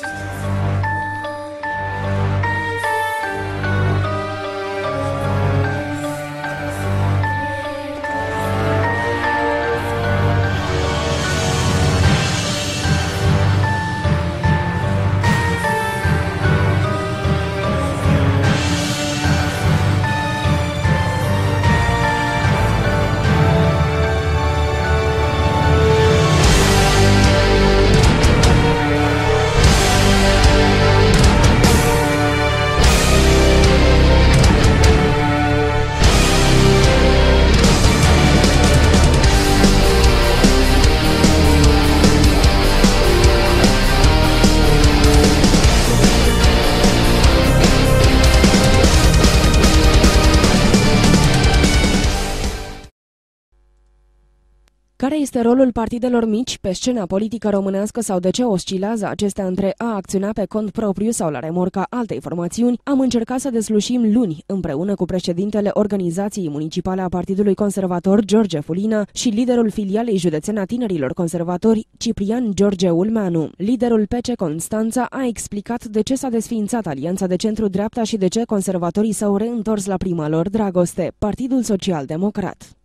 Care este rolul partidelor mici pe scena politică românească sau de ce oscilează acestea între a acționa pe cont propriu sau la remorca altei formațiuni? Am încercat să deslușim luni, împreună cu președintele Organizației Municipale a Partidului Conservator, George Fulina, și liderul filialei județene a tinerilor conservatori, Ciprian George Ulmeanu. Liderul PC Constanța a explicat de ce s-a desființat alianța de centru-dreapta și de ce conservatorii s-au reîntors la prima lor dragoste, Partidul Social Democrat.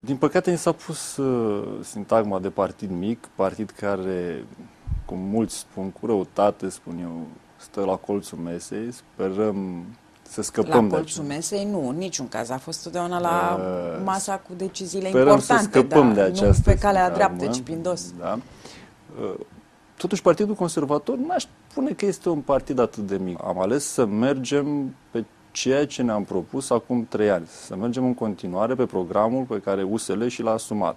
Din păcate, ni s-a pus uh, sintagma de partid mic, partid care, cum mulți spun, cu răutate, spun eu, stă la colțul mesei. Sperăm să scăpăm la de colțul mesei, nu, în niciun caz. A fost totdeauna la uh, masa cu deciziile sperăm importante. să scăpăm da, de această nu pe calea sintagmă, dreaptă, ci prin dos. Da. Uh, totuși, Partidul Conservator nu aș spune că este un partid atât de mic. Am ales să mergem pe ceea ce ne-am propus acum trei ani, să mergem în continuare pe programul pe care USL și l-a asumat.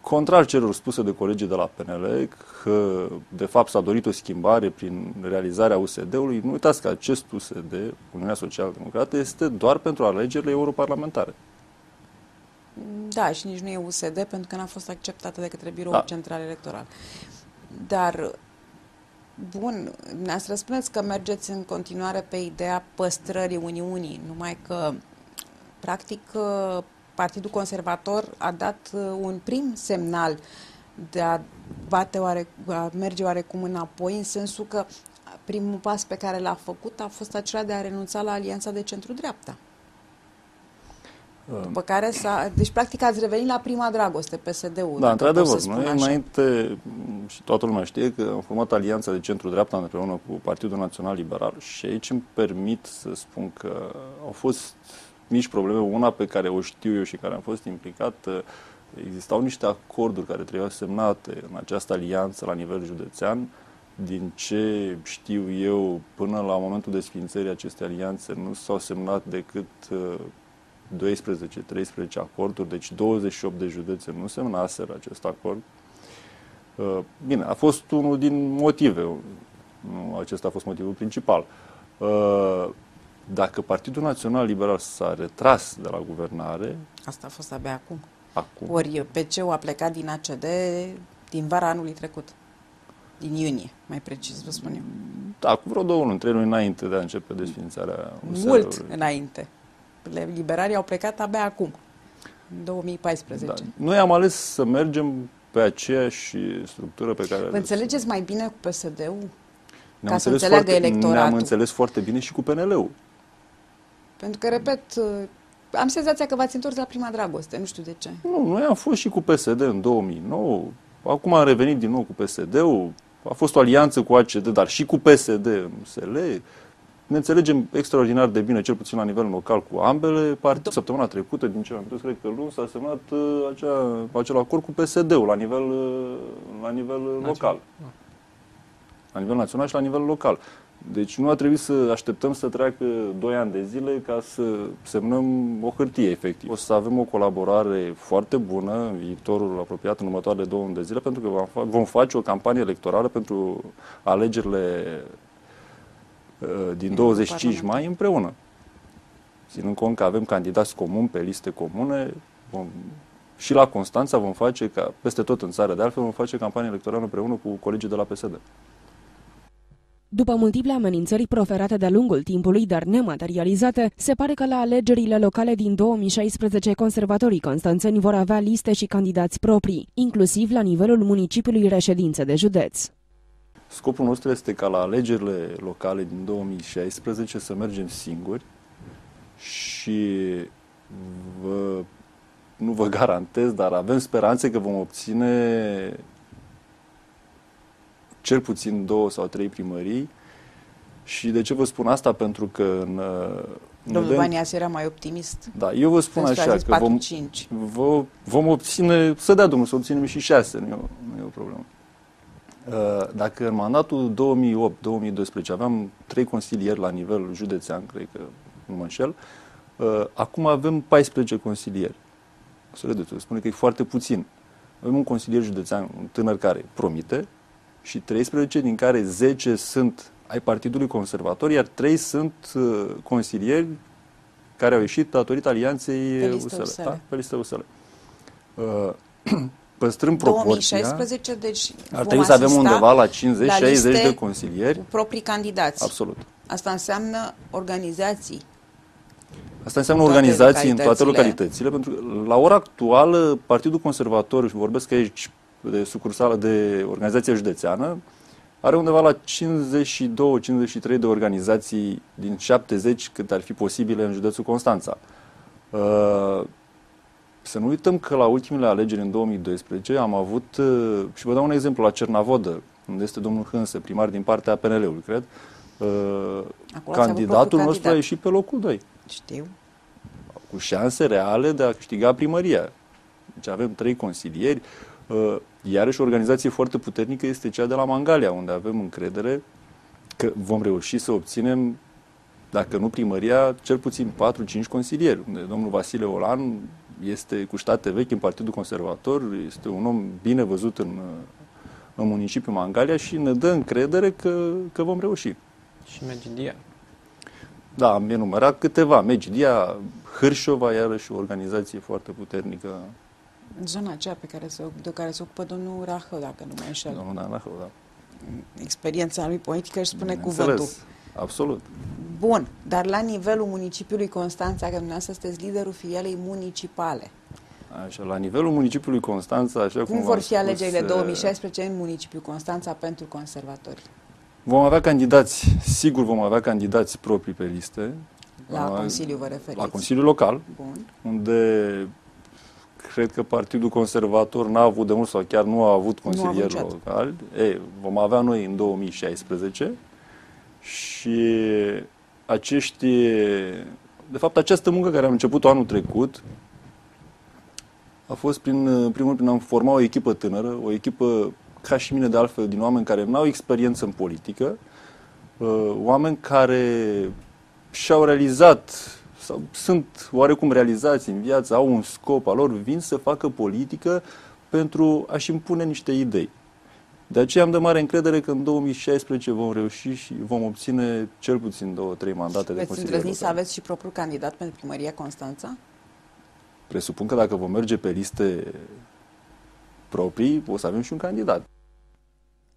Contrar celor spuse de colegii de la PNL, că de fapt s-a dorit o schimbare prin realizarea USD-ului, nu uitați că acest USD, Uniunea Social Democrată, este doar pentru alegerile europarlamentare. Da, și nici nu e USD, pentru că n-a fost acceptată de către Biroul da. Central Electoral. Dar Bun, ne-ați răspuneți că mergeți în continuare pe ideea păstrării Uniunii, numai că, practic, Partidul Conservator a dat uh, un prim semnal de a, bate oare, a merge oarecum înapoi, în sensul că primul pas pe care l-a făcut a fost acela de a renunța la alianța de centru-dreapta. După care s-a... Deci, practic, ați revenit la prima dragoste, PSD-ul. Da, într-adevăr. Noi, înainte, și toată lumea știe că am format alianța de centru-dreapta împreună cu Partidul Național Liberal și aici îmi permit să spun că au fost mici probleme. Una pe care o știu eu și care am fost implicat, existau niște acorduri care trebuiau semnate în această alianță la nivel județean, din ce știu eu, până la momentul desfințării acestei alianțe, nu s-au semnat decât 12-13 acorduri, deci 28 de județe nu semnaseră acest acord. Uh, bine, a fost unul din motive, nu acesta a fost motivul principal. Uh, dacă Partidul Național Liberal s-a retras de la guvernare... Asta a fost abia acum. Acum. Ori PC-ul a plecat din ACD din vara anului trecut. Din iunie, mai precis vă spun eu. Da, cu vreo două luni, trei luni înainte de a începe desfințarea Mult înainte liberalii au plecat abia acum, în 2014. Da. Noi am ales să mergem pe aceeași structură pe care... Vă înțelegeți mai bine cu PSD-ul? Ca să înțeleagă foarte, electoratul. Ne-am înțeles foarte bine și cu PNL-ul. Pentru că, repet, am senzația că v-ați întors la prima dragoste, nu știu de ce. Nu, noi am fost și cu PSD în 2009, acum am revenit din nou cu PSD-ul, a fost o alianță cu ACD, dar și cu PSD în SL, ne înțelegem extraordinar de bine, cel puțin la nivel local, cu ambele partide. Săptămâna trecută, din ce am spus, cred că luni s-a semnat uh, acea, acel acord cu PSD-ul la nivel, uh, la nivel local. La nivel național și la nivel local. Deci nu a trebuit să așteptăm să treacă 2 ani de zile ca să semnăm o hârtie, efectiv. O să avem o colaborare foarte bună în viitorul apropiat, în următoarele două ani de zile, pentru că vom face o campanie electorală pentru alegerile Uh, din 25 mai împreună. Ținând cont că avem candidați comuni pe liste comune, vom, și la Constanța vom face, ca peste tot în țară de altfel, vom face campanie electorală împreună cu colegii de la PSD. După multiple amenințări proferate de-a lungul timpului, dar nematerializate, se pare că la alegerile locale din 2016 conservatorii constanțeni vor avea liste și candidați proprii, inclusiv la nivelul municipiului reședință de județ. Scopul nostru este ca la alegerile locale din 2016 să mergem singuri și vă, nu vă garantez, dar avem speranțe că vom obține cel puțin două sau trei primării. Și de ce vă spun asta? Pentru că în, Domnul Banias era mai optimist. Da, eu vă spun așa că 4, vom, 5. Vă, vom obține, să dea Domnul să obținem și 6, nu e o, nu e o problemă. Uh, dacă în mandatul 2008-2012 aveam trei consilieri la nivel județean, cred că nu mă înșel, uh, acum avem 14 consilieri. Să vedeți, spune că e foarte puțin. Avem un consilier județean, un tânăr care promite și 13, din care 10 sunt ai Partidului Conservator, iar 3 sunt uh, consilieri care au ieșit datorită alianței pe listă USL. Da? Pe listă USL. Uh, păstrând proporția, 2016, deci ar trebui să avem undeva la 50-60 de consilieri. proprii candidați. Absolut. Asta înseamnă organizații. Asta înseamnă toate organizații în toate localitățile, pentru că la ora actuală Partidul Conservator, și vorbesc aici de sucursală de organizația județeană, are undeva la 52-53 de organizații din 70 cât ar fi posibile în județul Constanța. Uh, să nu uităm că la ultimele alegeri în 2012 am avut, uh, și vă dau un exemplu, la Cernavodă, unde este domnul Hânse, primar din partea PNL-ului, cred, uh, Acolo candidatul nostru candidat. a ieșit pe locul 2. Știu. Cu șanse reale de a câștiga primăria. Deci avem trei consilieri. Uh, iarăși o organizație foarte puternică este cea de la Mangalia, unde avem încredere că vom reuși să obținem, dacă nu primăria, cel puțin 4-5 consilieri, unde domnul Vasile Olan este cu state vechi în Partidul Conservator, este un om bine văzut în, în municipiul Mangalia și ne dă încredere că, că vom reuși. Și Megidia. Da, am enumerat câteva. Megidia, Hârșova, iarăși o organizație foarte puternică. Zona aceea pe care se, de care se ocupă domnul Rahău, dacă nu mă înșel. Domnul Dan Rahău, da. Experiența lui politică își spune cuvântul. Absolut. Bun, dar la nivelul municipiului Constanța, că dumneavoastră sunteți liderul filialei municipale. Așa, la nivelul municipiului Constanța, așa cum Cum vor fi alegerile 2016 în municipiul Constanța pentru conservatori? Vom avea candidați, sigur vom avea candidați proprii pe liste. La a, Consiliu vă referiți? La Consiliul Local, Bun. unde cred că Partidul Conservator n-a avut de mult sau chiar nu a avut consilieri locali. Ei, vom avea noi în 2016 și acești, de fapt această muncă care am început anul trecut a fost prin, primul prin a forma o echipă tânără, o echipă ca și mine de altfel din oameni care nu au experiență în politică, uh, oameni care și-au realizat sau sunt oarecum realizați în viață, au un scop al lor, vin să facă politică pentru a-și impune niște idei. De aceea am de mare încredere că în 2016 vom reuși și vom obține cel puțin două, trei mandate Veți de consiliere Veți să aveți și propriul candidat pentru primăria Constanța? Presupun că dacă vom merge pe liste proprii, o să avem și un candidat.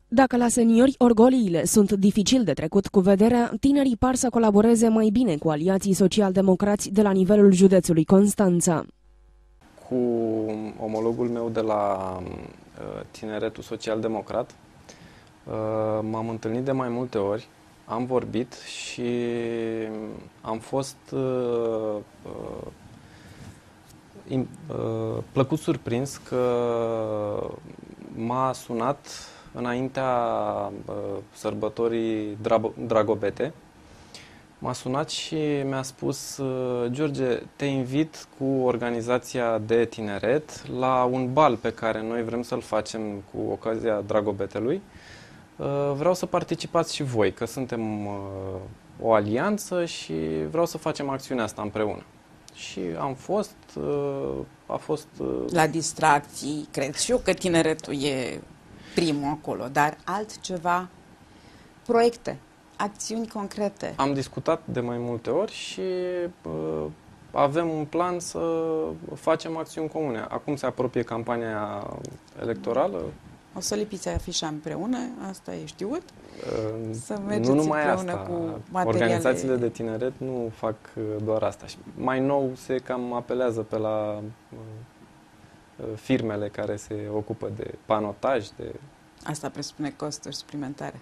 Dacă la seniori orgoliile sunt dificil de trecut cu vederea, tinerii par să colaboreze mai bine cu aliații social-democrați de la nivelul județului Constanța. Cu omologul meu de la Uh, tineretul social-democrat. Uh, m-am întâlnit de mai multe ori, am vorbit și am fost uh, plăcut surprins că m-a sunat înaintea sărbătorii Dragobete m-a sunat și mi-a spus uh, George, te invit cu organizația de tineret la un bal pe care noi vrem să-l facem cu ocazia Dragobetelui. Uh, vreau să participați și voi, că suntem uh, o alianță și vreau să facem acțiunea asta împreună. Și am fost, a fost... La distracții, cred și eu că tineretul e primul acolo, dar altceva, proiecte acțiuni concrete. Am discutat de mai multe ori și uh, avem un plan să facem acțiuni comune. Acum se apropie campania electorală. O să lipiți afișa împreună, asta e știut? Uh, să mergeți nu numai împreună asta. cu materiale... Organizațiile de tineret nu fac uh, doar asta. Și mai nou se cam apelează pe la uh, uh, firmele care se ocupă de panotaj, de Asta presupune costuri suplimentare.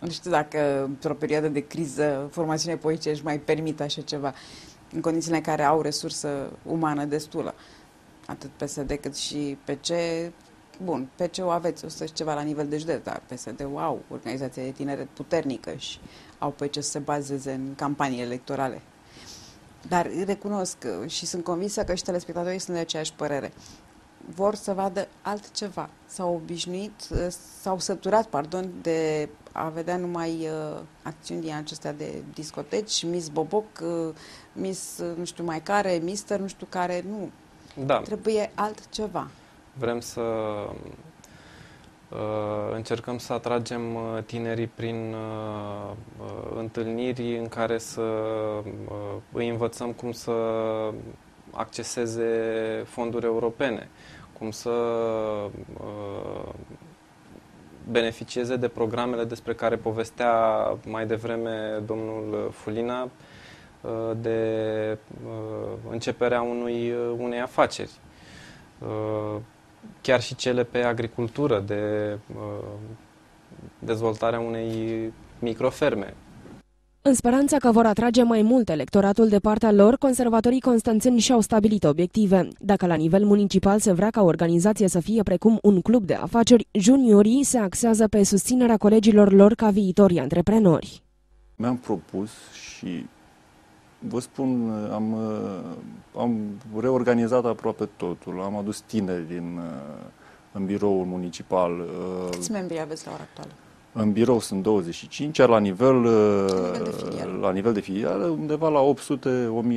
Nu știu dacă într-o perioadă de criză formațiunile politice își mai permit așa ceva, în condițiile în care au resursă umană destulă. Atât PSD cât și PC. Bun, PC-ul aveți 100 și ceva la nivel de județ, dar PSD-ul au organizația de tineret puternică și au pe ce să se bazeze în campanii electorale. Dar recunosc și sunt convinsă că și telespectatorii sunt de aceeași părere vor să vadă altceva. S-au obișnuit, s-au săturat, pardon, de a vedea numai uh, acțiuni din acestea de discoteci, Miss Boboc, uh, Miss uh, nu știu mai care, Mister nu știu care, nu. Da. Trebuie altceva. Vrem să uh, încercăm să atragem uh, tinerii prin uh, uh, întâlniri în care să uh, îi învățăm cum să acceseze fonduri europene, cum să uh, beneficieze de programele despre care povestea mai devreme domnul Fulina, uh, de uh, începerea unui, unei afaceri. Chiar și cele pe agricultură, de dezvoltarea unei microferme, în speranța că vor atrage mai mult electoratul de partea lor, conservatorii constanțeni și-au stabilit obiective. Dacă la nivel municipal se vrea ca organizație să fie precum un club de afaceri, juniorii se axează pe susținerea colegilor lor ca viitori antreprenori. Mi-am propus și vă spun, am, am reorganizat aproape totul. Am adus tineri din, în biroul municipal. Câți membri aveți la ora actuală? În birou sunt 25, iar la nivel, la nivel, de, filială. la nivel de filială undeva la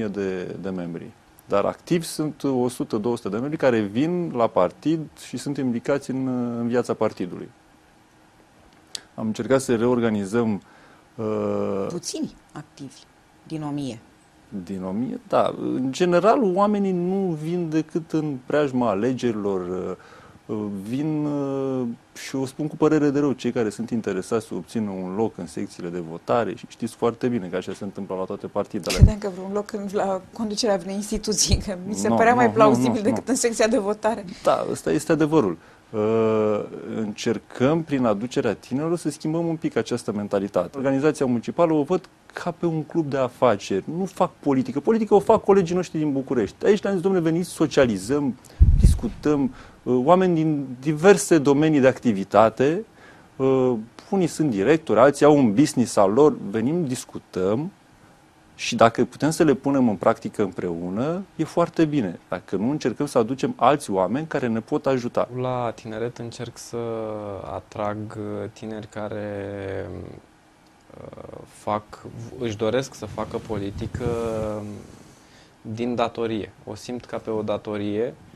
800-1000 de, de membri. Dar activi sunt 100-200 de membri care vin la partid și sunt implicați în, în viața partidului. Am încercat să reorganizăm... Uh, Puțini activi din 1000. Din 1000, da. În general, oamenii nu vin decât în preajma alegerilor, uh, Uh, vin uh, și o spun cu părere de rău, cei care sunt interesați să obțină un loc în secțiile de votare și știți foarte bine că așa se întâmplă la toate partidele. Credeam că vreun loc în, la conducerea vreunei instituții, că mi se no, părea no, mai plauzibil no, no, decât no. în secția de votare. Da, ăsta este adevărul. Uh, încercăm prin aducerea tinerilor să schimbăm un pic această mentalitate. Organizația municipală o văd ca pe un club de afaceri. Nu fac politică. Politică o fac colegii noștri din București. Aici le-am zis, domnule, veniți, socializăm, discutăm, uh, oameni din diverse domenii de activitate, uh, unii sunt directori, alții au un business al lor, venim, discutăm și dacă putem să le punem în practică împreună, e foarte bine. Dacă nu, încercăm să aducem alți oameni care ne pot ajuta. La tineret încerc să atrag tineri care uh, fac, își doresc să facă politică din datorie. O simt ca pe o datorie uh,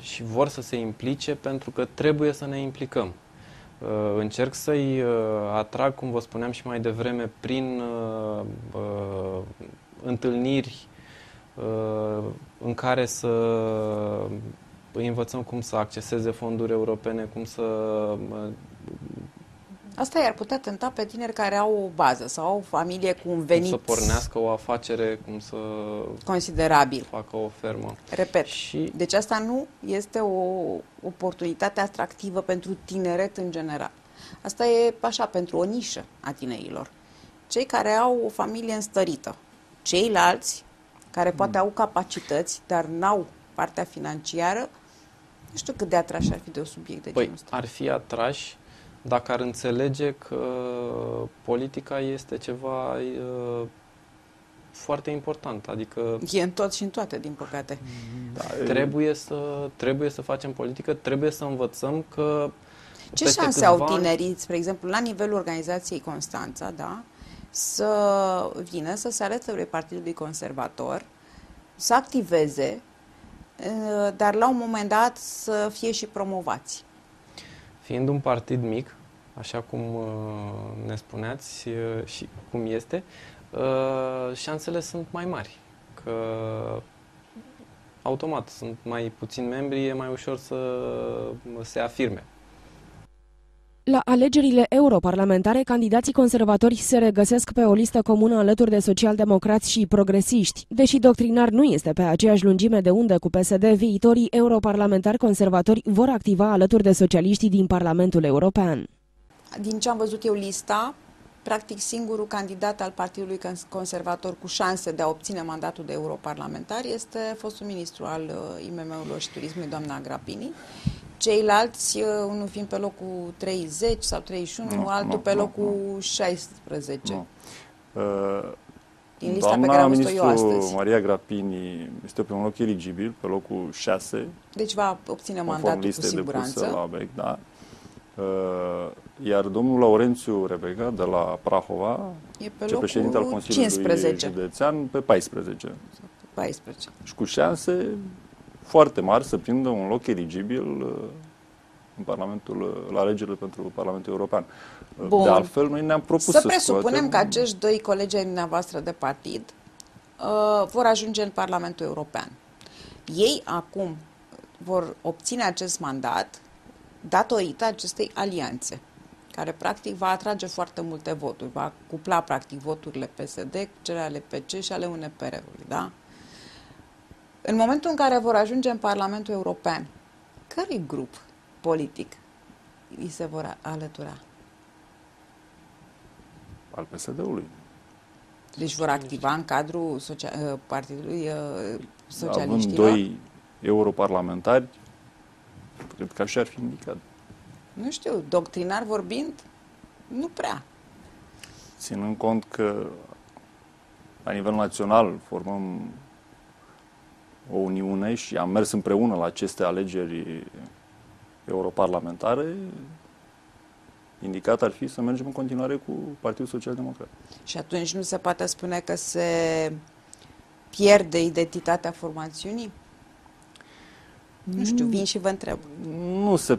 și vor să se implice pentru că trebuie să ne implicăm. Uh, încerc să-i uh, atrag, cum vă spuneam și mai devreme, prin uh, întâlniri în care să îi învățăm cum să acceseze fonduri europene, cum să Asta i-ar putea tenta pe tineri care au o bază sau au o familie cu un venit. Cum să pornească o afacere, cum să considerabil. facă o fermă. Repet, și... deci asta nu este o oportunitate atractivă pentru tineret în general. Asta e așa, pentru o nișă a tinerilor. Cei care au o familie înstărită, ceilalți care poate au capacități, dar n-au partea financiară, nu știu cât de atrași ar fi de un subiect de păi, genul ăsta. ar fi atrași dacă ar înțelege că politica este ceva uh, foarte important. Adică e în tot și în toate, din păcate. Da, trebuie, să, trebuie să facem politică, trebuie să învățăm că ce șanse au tineriți, ani... spre exemplu, la nivelul organizației Constanța, da, să vină să se alăture Partidului Conservator, să activeze, uh, dar la un moment dat să fie și promovați? Fiind un partid mic, așa cum uh, ne spuneați uh, și cum este, uh, șansele sunt mai mari. Că automat sunt mai puțini membri, e mai ușor să se afirme. La alegerile europarlamentare, candidații conservatori se regăsesc pe o listă comună alături de socialdemocrați și progresiști. Deși doctrinar nu este pe aceeași lungime de undă cu PSD, viitorii europarlamentari conservatori vor activa alături de socialiștii din Parlamentul European. Din ce am văzut eu lista, practic singurul candidat al Partidului Conservator cu șanse de a obține mandatul de europarlamentar este fostul ministru al uh, IMM-urilor și turismului, doamna Grapini, Ceilalți, uh, unul fiind pe locul 30 sau 31, nu, altul nu, pe locul nu, 16. Nu. Uh, din lista Doamna pe care am văzut eu astăzi. Maria Grapini este pe un loc eligibil, pe locul 6. Deci va obține mandatul cu siguranță. La BEC, da. Uh, iar domnul Laurențiu Rebecca de la Prahova, e pe președinte al Consiliului 15. Județean, pe 14. 14. Și cu șanse foarte mari să prindă un loc eligibil uh, în Parlamentul, uh, la alegerile pentru Parlamentul European. Uh, Bun. De altfel, noi ne-am propus să, să presupunem scoatem... că acești doi colegi ai dumneavoastră de partid uh, vor ajunge în Parlamentul European. Ei acum vor obține acest mandat datorită acestei alianțe, care practic va atrage foarte multe voturi, va cupla practic voturile PSD cu cele ale PC și ale UNPR-ului, da? În momentul în care vor ajunge în Parlamentul European, cărui grup politic îi se vor alătura? Al PSD-ului. Deci vor activa în cadrul socia- uh, Partidului uh, Socialiștilor? Având doi europarlamentari, cred că așa ar fi indicat. Nu știu, doctrinar vorbind, nu prea. Ținând cont că la nivel național formăm o uniune și am mers împreună la aceste alegeri europarlamentare, indicat ar fi să mergem în continuare cu Partidul Social Democrat. Și atunci nu se poate spune că se pierde identitatea formațiunii? Nu știu, vin și vă întreb. Nu se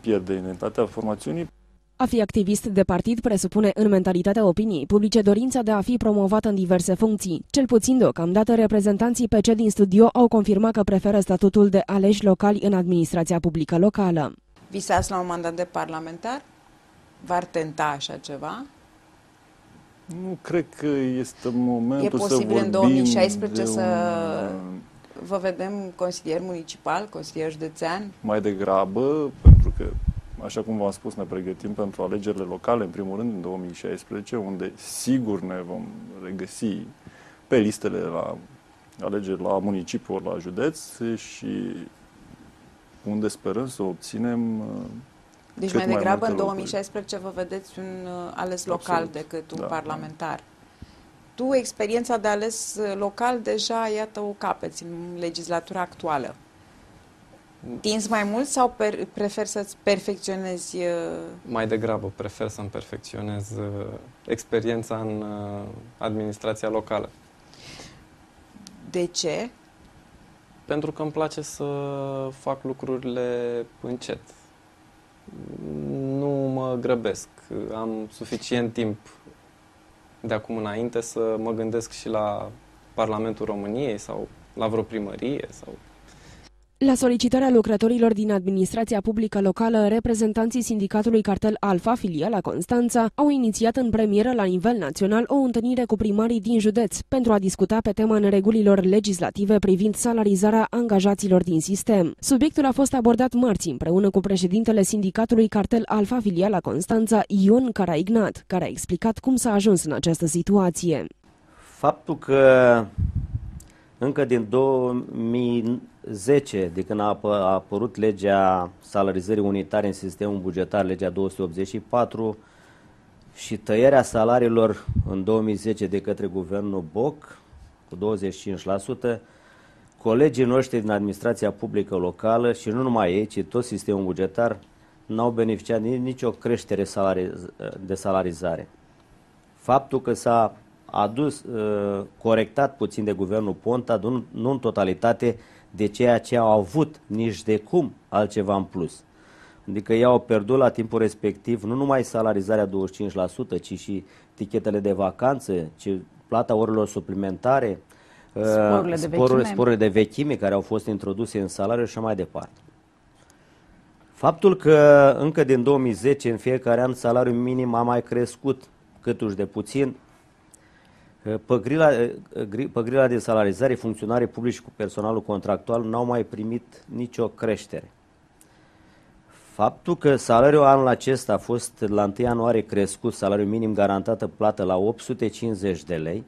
pierde identitatea formațiunii. A fi activist de partid presupune în mentalitatea opiniei publice dorința de a fi promovat în diverse funcții. Cel puțin deocamdată reprezentanții PC din studio au confirmat că preferă statutul de aleși locali în administrația publică locală. Visați la un mandat de parlamentar? V-ar tenta așa ceva? Nu cred că este momentul să vorbim E posibil în 2016 un... să vă vedem consilier municipal, consilier județean? Mai degrabă, pentru că așa cum v-am spus, ne pregătim pentru alegerile locale, în primul rând, în 2016, unde sigur ne vom regăsi pe listele la alegeri la municipiu ori la județ și unde sperăm să obținem uh, deci mai degrabă în 2016 vă vedeți un uh, ales local Absolut. decât un da, parlamentar. Da. Tu, experiența de ales uh, local, deja, iată, o capeți în legislatura actuală. Tinzi mai mult sau per, prefer să-ți perfecționezi? Uh... Mai degrabă prefer să-mi perfecționez uh, experiența în uh, administrația locală. De ce? Pentru că îmi place să fac lucrurile încet. Nu mă grăbesc. Am suficient timp de acum înainte să mă gândesc și la Parlamentul României sau la vreo primărie sau la solicitarea lucrătorilor din administrația publică locală, reprezentanții sindicatului Cartel Alfa, filial la Constanța, au inițiat în premieră la nivel național o întâlnire cu primarii din județ pentru a discuta pe tema neregulilor legislative privind salarizarea angajaților din sistem. Subiectul a fost abordat marți împreună cu președintele sindicatului Cartel Alfa, filial la Constanța, Ion Caraignat, care a explicat cum s-a ajuns în această situație. Faptul că încă din 2010, de când a, apărut legea salarizării unitare în sistemul bugetar, legea 284, și tăierea salariilor în 2010 de către guvernul Boc cu 25%, colegii noștri din administrația publică locală și nu numai ei, ci tot sistemul bugetar, n-au beneficiat nicio creștere de salarizare. Faptul că s-a adus, uh, corectat puțin de guvernul Ponta, nu, nu în totalitate de ceea ce au avut nici de cum altceva în plus. Adică ei au pierdut la timpul respectiv nu numai salarizarea 25%, ci și tichetele de vacanță, ci plata orilor suplimentare, uh, sporurile de, sporurile, sporurile de vechime care au fost introduse în salariu și mai departe. Faptul că încă din 2010 în fiecare an salariul minim a mai crescut câtuși de puțin, Păgrila, păgrila de salarizare, funcționarii publici cu personalul contractual n-au mai primit nicio creștere. Faptul că salariul anul acesta a fost la 1 ianuarie crescut, salariul minim garantată plată la 850 de lei,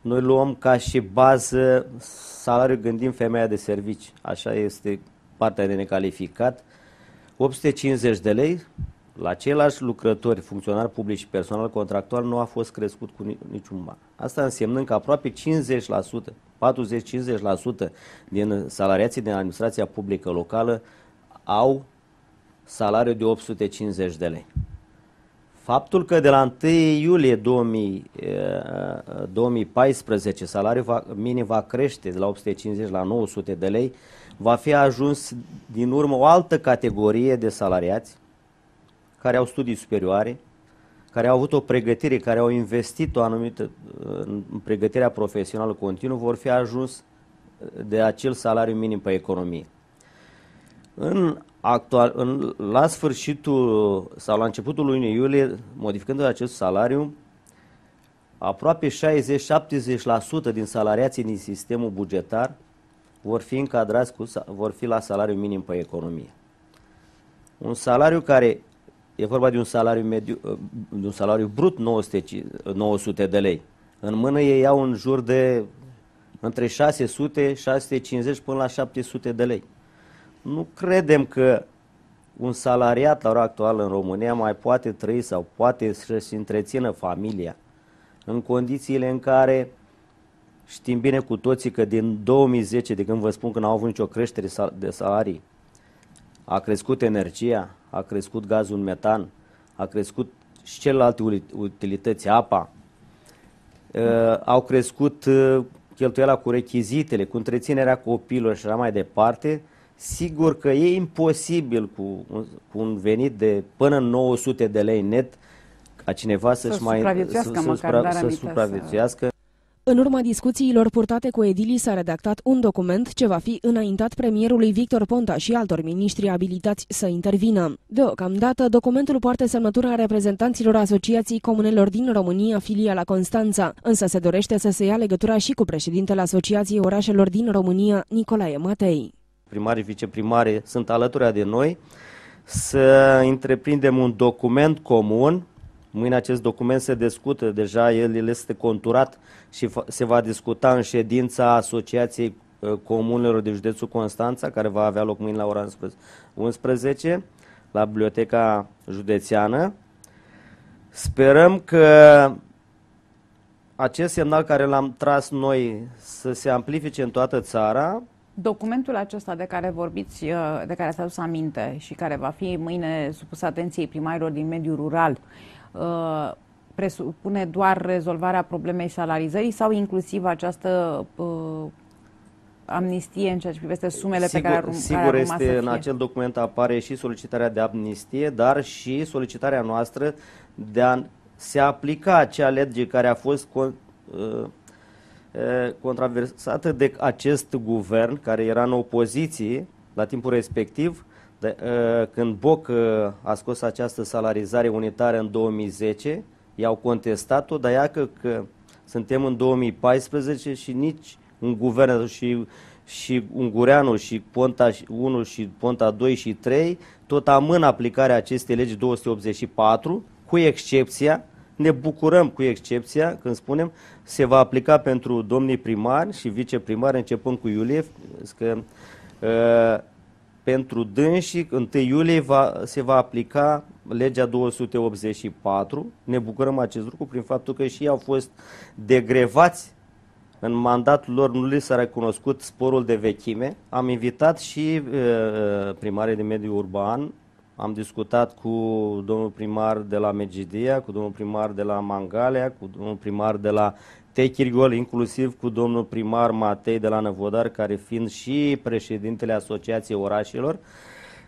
noi luăm ca și bază salariul gândim femeia de servici, așa este partea de necalificat, 850 de lei, la ceilalți lucrători, funcționari publici și personal contractual nu a fost crescut cu niciun ban. Asta însemnând că aproape 50%, 40-50% din salariații din administrația publică locală au salariu de 850 de lei. Faptul că de la 1 iulie 2000, 2014 salariul va, minim va crește de la 850 la 900 de lei, va fi ajuns din urmă o altă categorie de salariați care au studii superioare, care au avut o pregătire, care au investit o anumită în pregătirea profesională continuă, vor fi ajuns de acel salariu minim pe economie. În actual, în, la sfârșitul sau la începutul lunii iulie, modificând acest salariu, aproape 60-70% din salariații din sistemul bugetar vor fi încadrați cu, vor fi la salariu minim pe economie. Un salariu care e vorba de un salariu mediu, de un salariu brut 900, 900 de lei. În mână ei iau în jur de între 600, 650 până la 700 de lei. Nu credem că un salariat la ora actuală în România mai poate trăi sau poate să-și întrețină familia în condițiile în care știm bine cu toții că din 2010, de când vă spun că n-au avut nicio creștere de salarii, a crescut energia, a crescut gazul metan, a crescut și celelalte utilități, apa, uh, au crescut uh, cheltuiala cu rechizitele, cu întreținerea copiilor și așa mai departe, sigur că e imposibil cu un, cu un venit de până în 900 de lei net ca cineva să-și mai supraviețuiască, să, măcar, supra, să supraviețuiască. În urma discuțiilor purtate cu edilii s-a redactat un document ce va fi înaintat premierului Victor Ponta și altor miniștri abilitați să intervină. Deocamdată, documentul poartă semnătura reprezentanților Asociației Comunelor din România, filia la Constanța, însă se dorește să se ia legătura și cu președintele Asociației Orașelor din România, Nicolae Matei. Primarii, viceprimare sunt alături de noi să întreprindem un document comun Mâine acest document se discută, deja el este conturat și se va discuta în ședința Asociației uh, Comunelor de Județul Constanța, care va avea loc mâine la ora 11 la Biblioteca Județeană. Sperăm că acest semnal care l-am tras noi să se amplifice în toată țara. Documentul acesta de care vorbiți, uh, de care ați adus aminte și care va fi mâine supus atenției primarilor din mediul rural, Uh, presupune doar rezolvarea problemei salarizării sau inclusiv această uh, amnistie în ceea ce privește sumele sigur, pe care ar Sigur care este, în acel document apare și solicitarea de amnistie, dar și solicitarea noastră de a se aplica acea lege care a fost con, uh, uh, controversată de acest guvern, care era în opoziție la timpul respectiv, de, uh, când Boc uh, a scos această salarizare unitară în 2010, i-au contestat-o, dar ia că, că suntem în 2014 și nici un guvern și, și Ungureanu și Ponta 1 și Ponta 2 și 3 tot amână aplicarea acestei legi 284, cu excepția, ne bucurăm cu excepția, când spunem, se va aplica pentru domnii primari și viceprimari începând cu iulie, că uh, pentru dânsii, 1 iulie va, se va aplica legea 284. Ne bucurăm acest lucru prin faptul că și ei au fost degrevați în mandatul lor, nu li s-a recunoscut sporul de vechime. Am invitat și uh, primare de mediu urban, am discutat cu domnul primar de la Megidia, cu domnul primar de la Mangalea, cu domnul primar de la Techirgol, inclusiv cu domnul primar Matei de la Năvodar, care fiind și președintele Asociației Orașelor.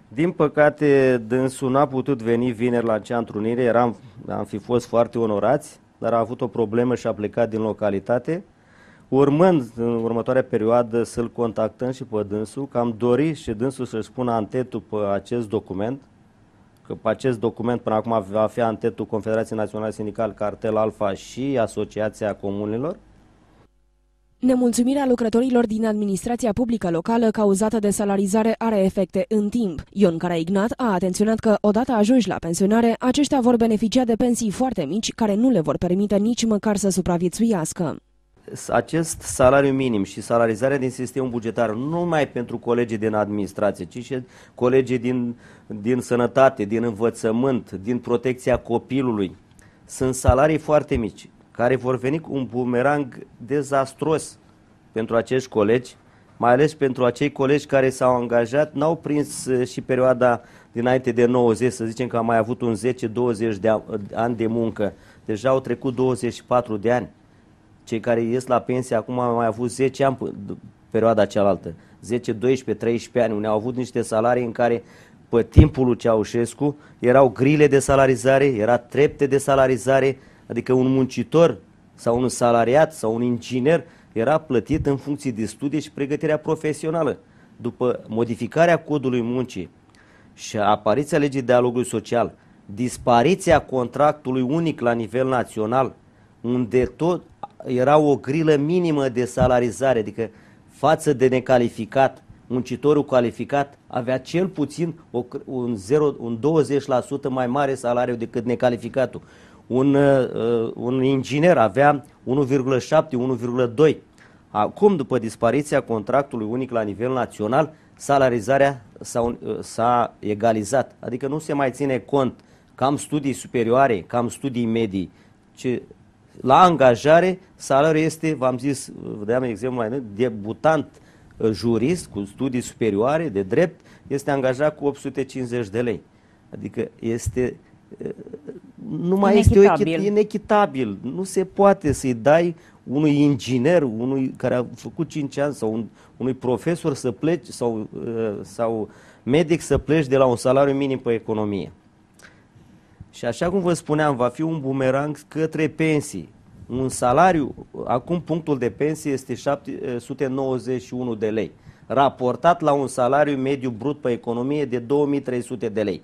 Din păcate, dânsul n-a putut veni vineri la acea întrunire, eram, am fi fost foarte onorați, dar a avut o problemă și a plecat din localitate. urmând în următoarea perioadă să-l contactăm și pe dânsul, că am dorit și dânsul să-și spună antetul pe acest document, că pe acest document până acum va fi antetul Confederației Naționale Sindical, Cartel Alfa și Asociația Comunilor, Nemulțumirea lucrătorilor din administrația publică locală cauzată de salarizare are efecte în timp. Ion Caraignat a atenționat că, odată ajunși la pensionare, aceștia vor beneficia de pensii foarte mici, care nu le vor permite nici măcar să supraviețuiască. Acest salariu minim și salarizarea din sistemul bugetar, nu numai pentru colegii din administrație, ci și colegii din, din sănătate, din învățământ, din protecția copilului, sunt salarii foarte mici care vor veni cu un bumerang dezastros pentru acești colegi, mai ales pentru acei colegi care s-au angajat, n-au prins uh, și perioada dinainte de 90, să zicem că am mai avut un 10-20 de ani de muncă. Deja au trecut 24 de ani. Cei care ies la pensie acum au mai avut 10 ani perioada cealaltă. 10, 12, 13 ani, unde au avut niște salarii în care pe timpul lui Ceaușescu erau grile de salarizare, era trepte de salarizare, Adică un muncitor sau un salariat sau un inginer era plătit în funcție de studii și pregătirea profesională. După modificarea codului muncii și apariția legii dialogului social, dispariția contractului unic la nivel național, unde tot era o grilă minimă de salarizare, adică față de necalificat, muncitorul calificat avea cel puțin o, un, 0, un 20% mai mare salariu decât necalificatul un, uh, un inginer avea 1,7, 1,2. Acum, după dispariția contractului unic la nivel național, salarizarea uh, s-a egalizat. Adică nu se mai ține cont cam studii superioare, cam studii medii, ci la angajare salariul este, v-am zis, vă dăm exemplu mai debutant uh, jurist cu studii superioare de drept, este angajat cu 850 de lei. Adică este nu mai este o inechitabil. Nu se poate să-i dai unui inginer, unui care a făcut 5 ani sau un, unui profesor să pleci sau, uh, sau medic să pleci de la un salariu minim pe economie. Și așa cum vă spuneam, va fi un bumerang către pensii. Un salariu, acum punctul de pensie este 791 de lei, raportat la un salariu mediu brut pe economie de 2300 de lei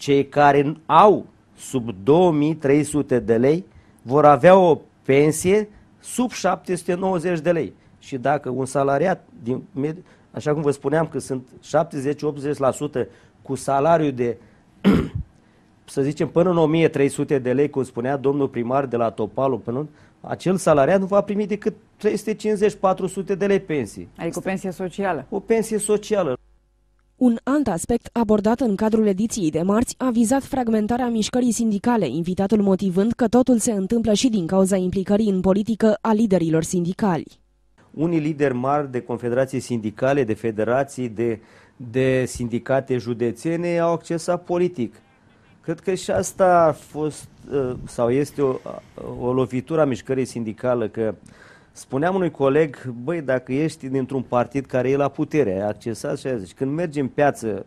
cei care au sub 2300 de lei vor avea o pensie sub 790 de lei. Și dacă un salariat, din, așa cum vă spuneam că sunt 70-80% cu salariu de, să zicem, până în 1300 de lei, cum spunea domnul primar de la Topalu, până acel salariat nu va primi decât 350-400 de lei pensii. Adică o pensie socială. O pensie socială. Un alt aspect abordat în cadrul ediției de marți a vizat fragmentarea mișcării sindicale, invitatul motivând că totul se întâmplă și din cauza implicării în politică a liderilor sindicali. Unii lideri mari de confederații sindicale, de federații, de, de sindicate județene au accesat politic. Cred că și asta a fost uh, sau este o, o lovitură a mișcării sindicale, că Spuneam unui coleg, băi, dacă ești dintr-un partid care e la putere, ai accesat și zici, când mergi în piață,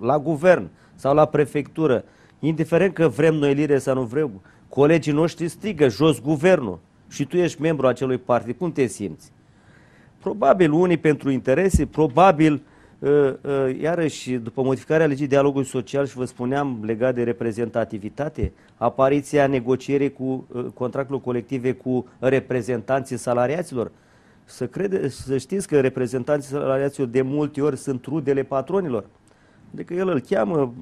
la guvern sau la prefectură, indiferent că vrem noi lire sau nu vrem, colegii noștri strigă jos guvernul și tu ești membru acelui partid, cum te simți? Probabil unii pentru interese, probabil Uh, uh, iarăși, după modificarea legii dialogului social și vă spuneam legat de reprezentativitate, apariția negocierii cu uh, contractul colective cu reprezentanții salariaților, să, crede, să știți că reprezentanții salariaților de multe ori sunt rudele patronilor. Adică el îl cheamă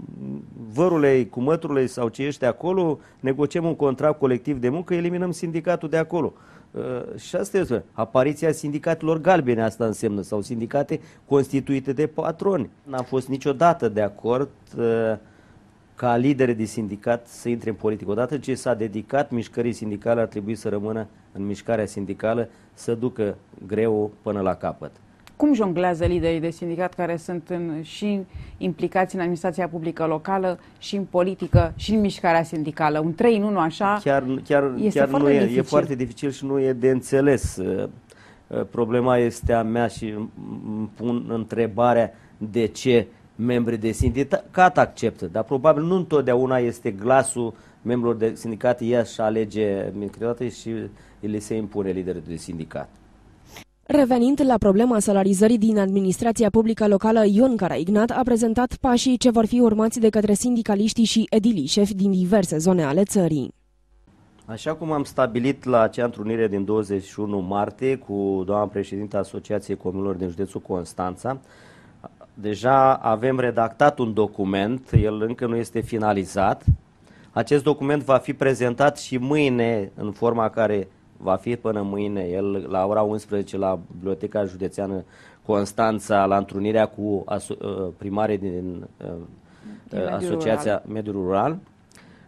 vărulei cu mătrulei sau ce ești acolo, negociem un contract colectiv de muncă, eliminăm sindicatul de acolo. Uh, și asta este apariția sindicatelor galbene, asta înseamnă, sau sindicate constituite de patroni. N-am fost niciodată de acord uh, ca lideri de sindicat să intre în politică. Odată ce s-a dedicat mișcării sindicale, ar trebui să rămână în mișcarea sindicală, să ducă greu până la capăt. Cum jonglează liderii de sindicat care sunt în, și implicați în administrația publică locală și în politică și în mișcarea sindicală? Un 3 în 1 așa chiar, chiar, este chiar foarte nu e, dificil. e foarte dificil și nu e de înțeles. Uh, uh, problema este a mea și îmi pun întrebarea de ce membrii de sindicat acceptă, dar probabil nu întotdeauna este glasul membrilor de sindicate, ea și alege câteodată și le se impune liderul de sindicat. Revenind la problema salarizării din administrația publică locală, Ion Caraignat a prezentat pașii ce vor fi urmați de către sindicaliștii și edilii șefi din diverse zone ale țării. Așa cum am stabilit la acea întrunire din 21 martie cu doamna președintă Asociației Comunilor din județul Constanța, deja avem redactat un document, el încă nu este finalizat. Acest document va fi prezentat și mâine în forma care va fi până mâine, el la ora 11 la Biblioteca Județeană Constanța, la întrunirea cu aso- uh, primare din, uh, din Asociația Rural. Mediul Rural.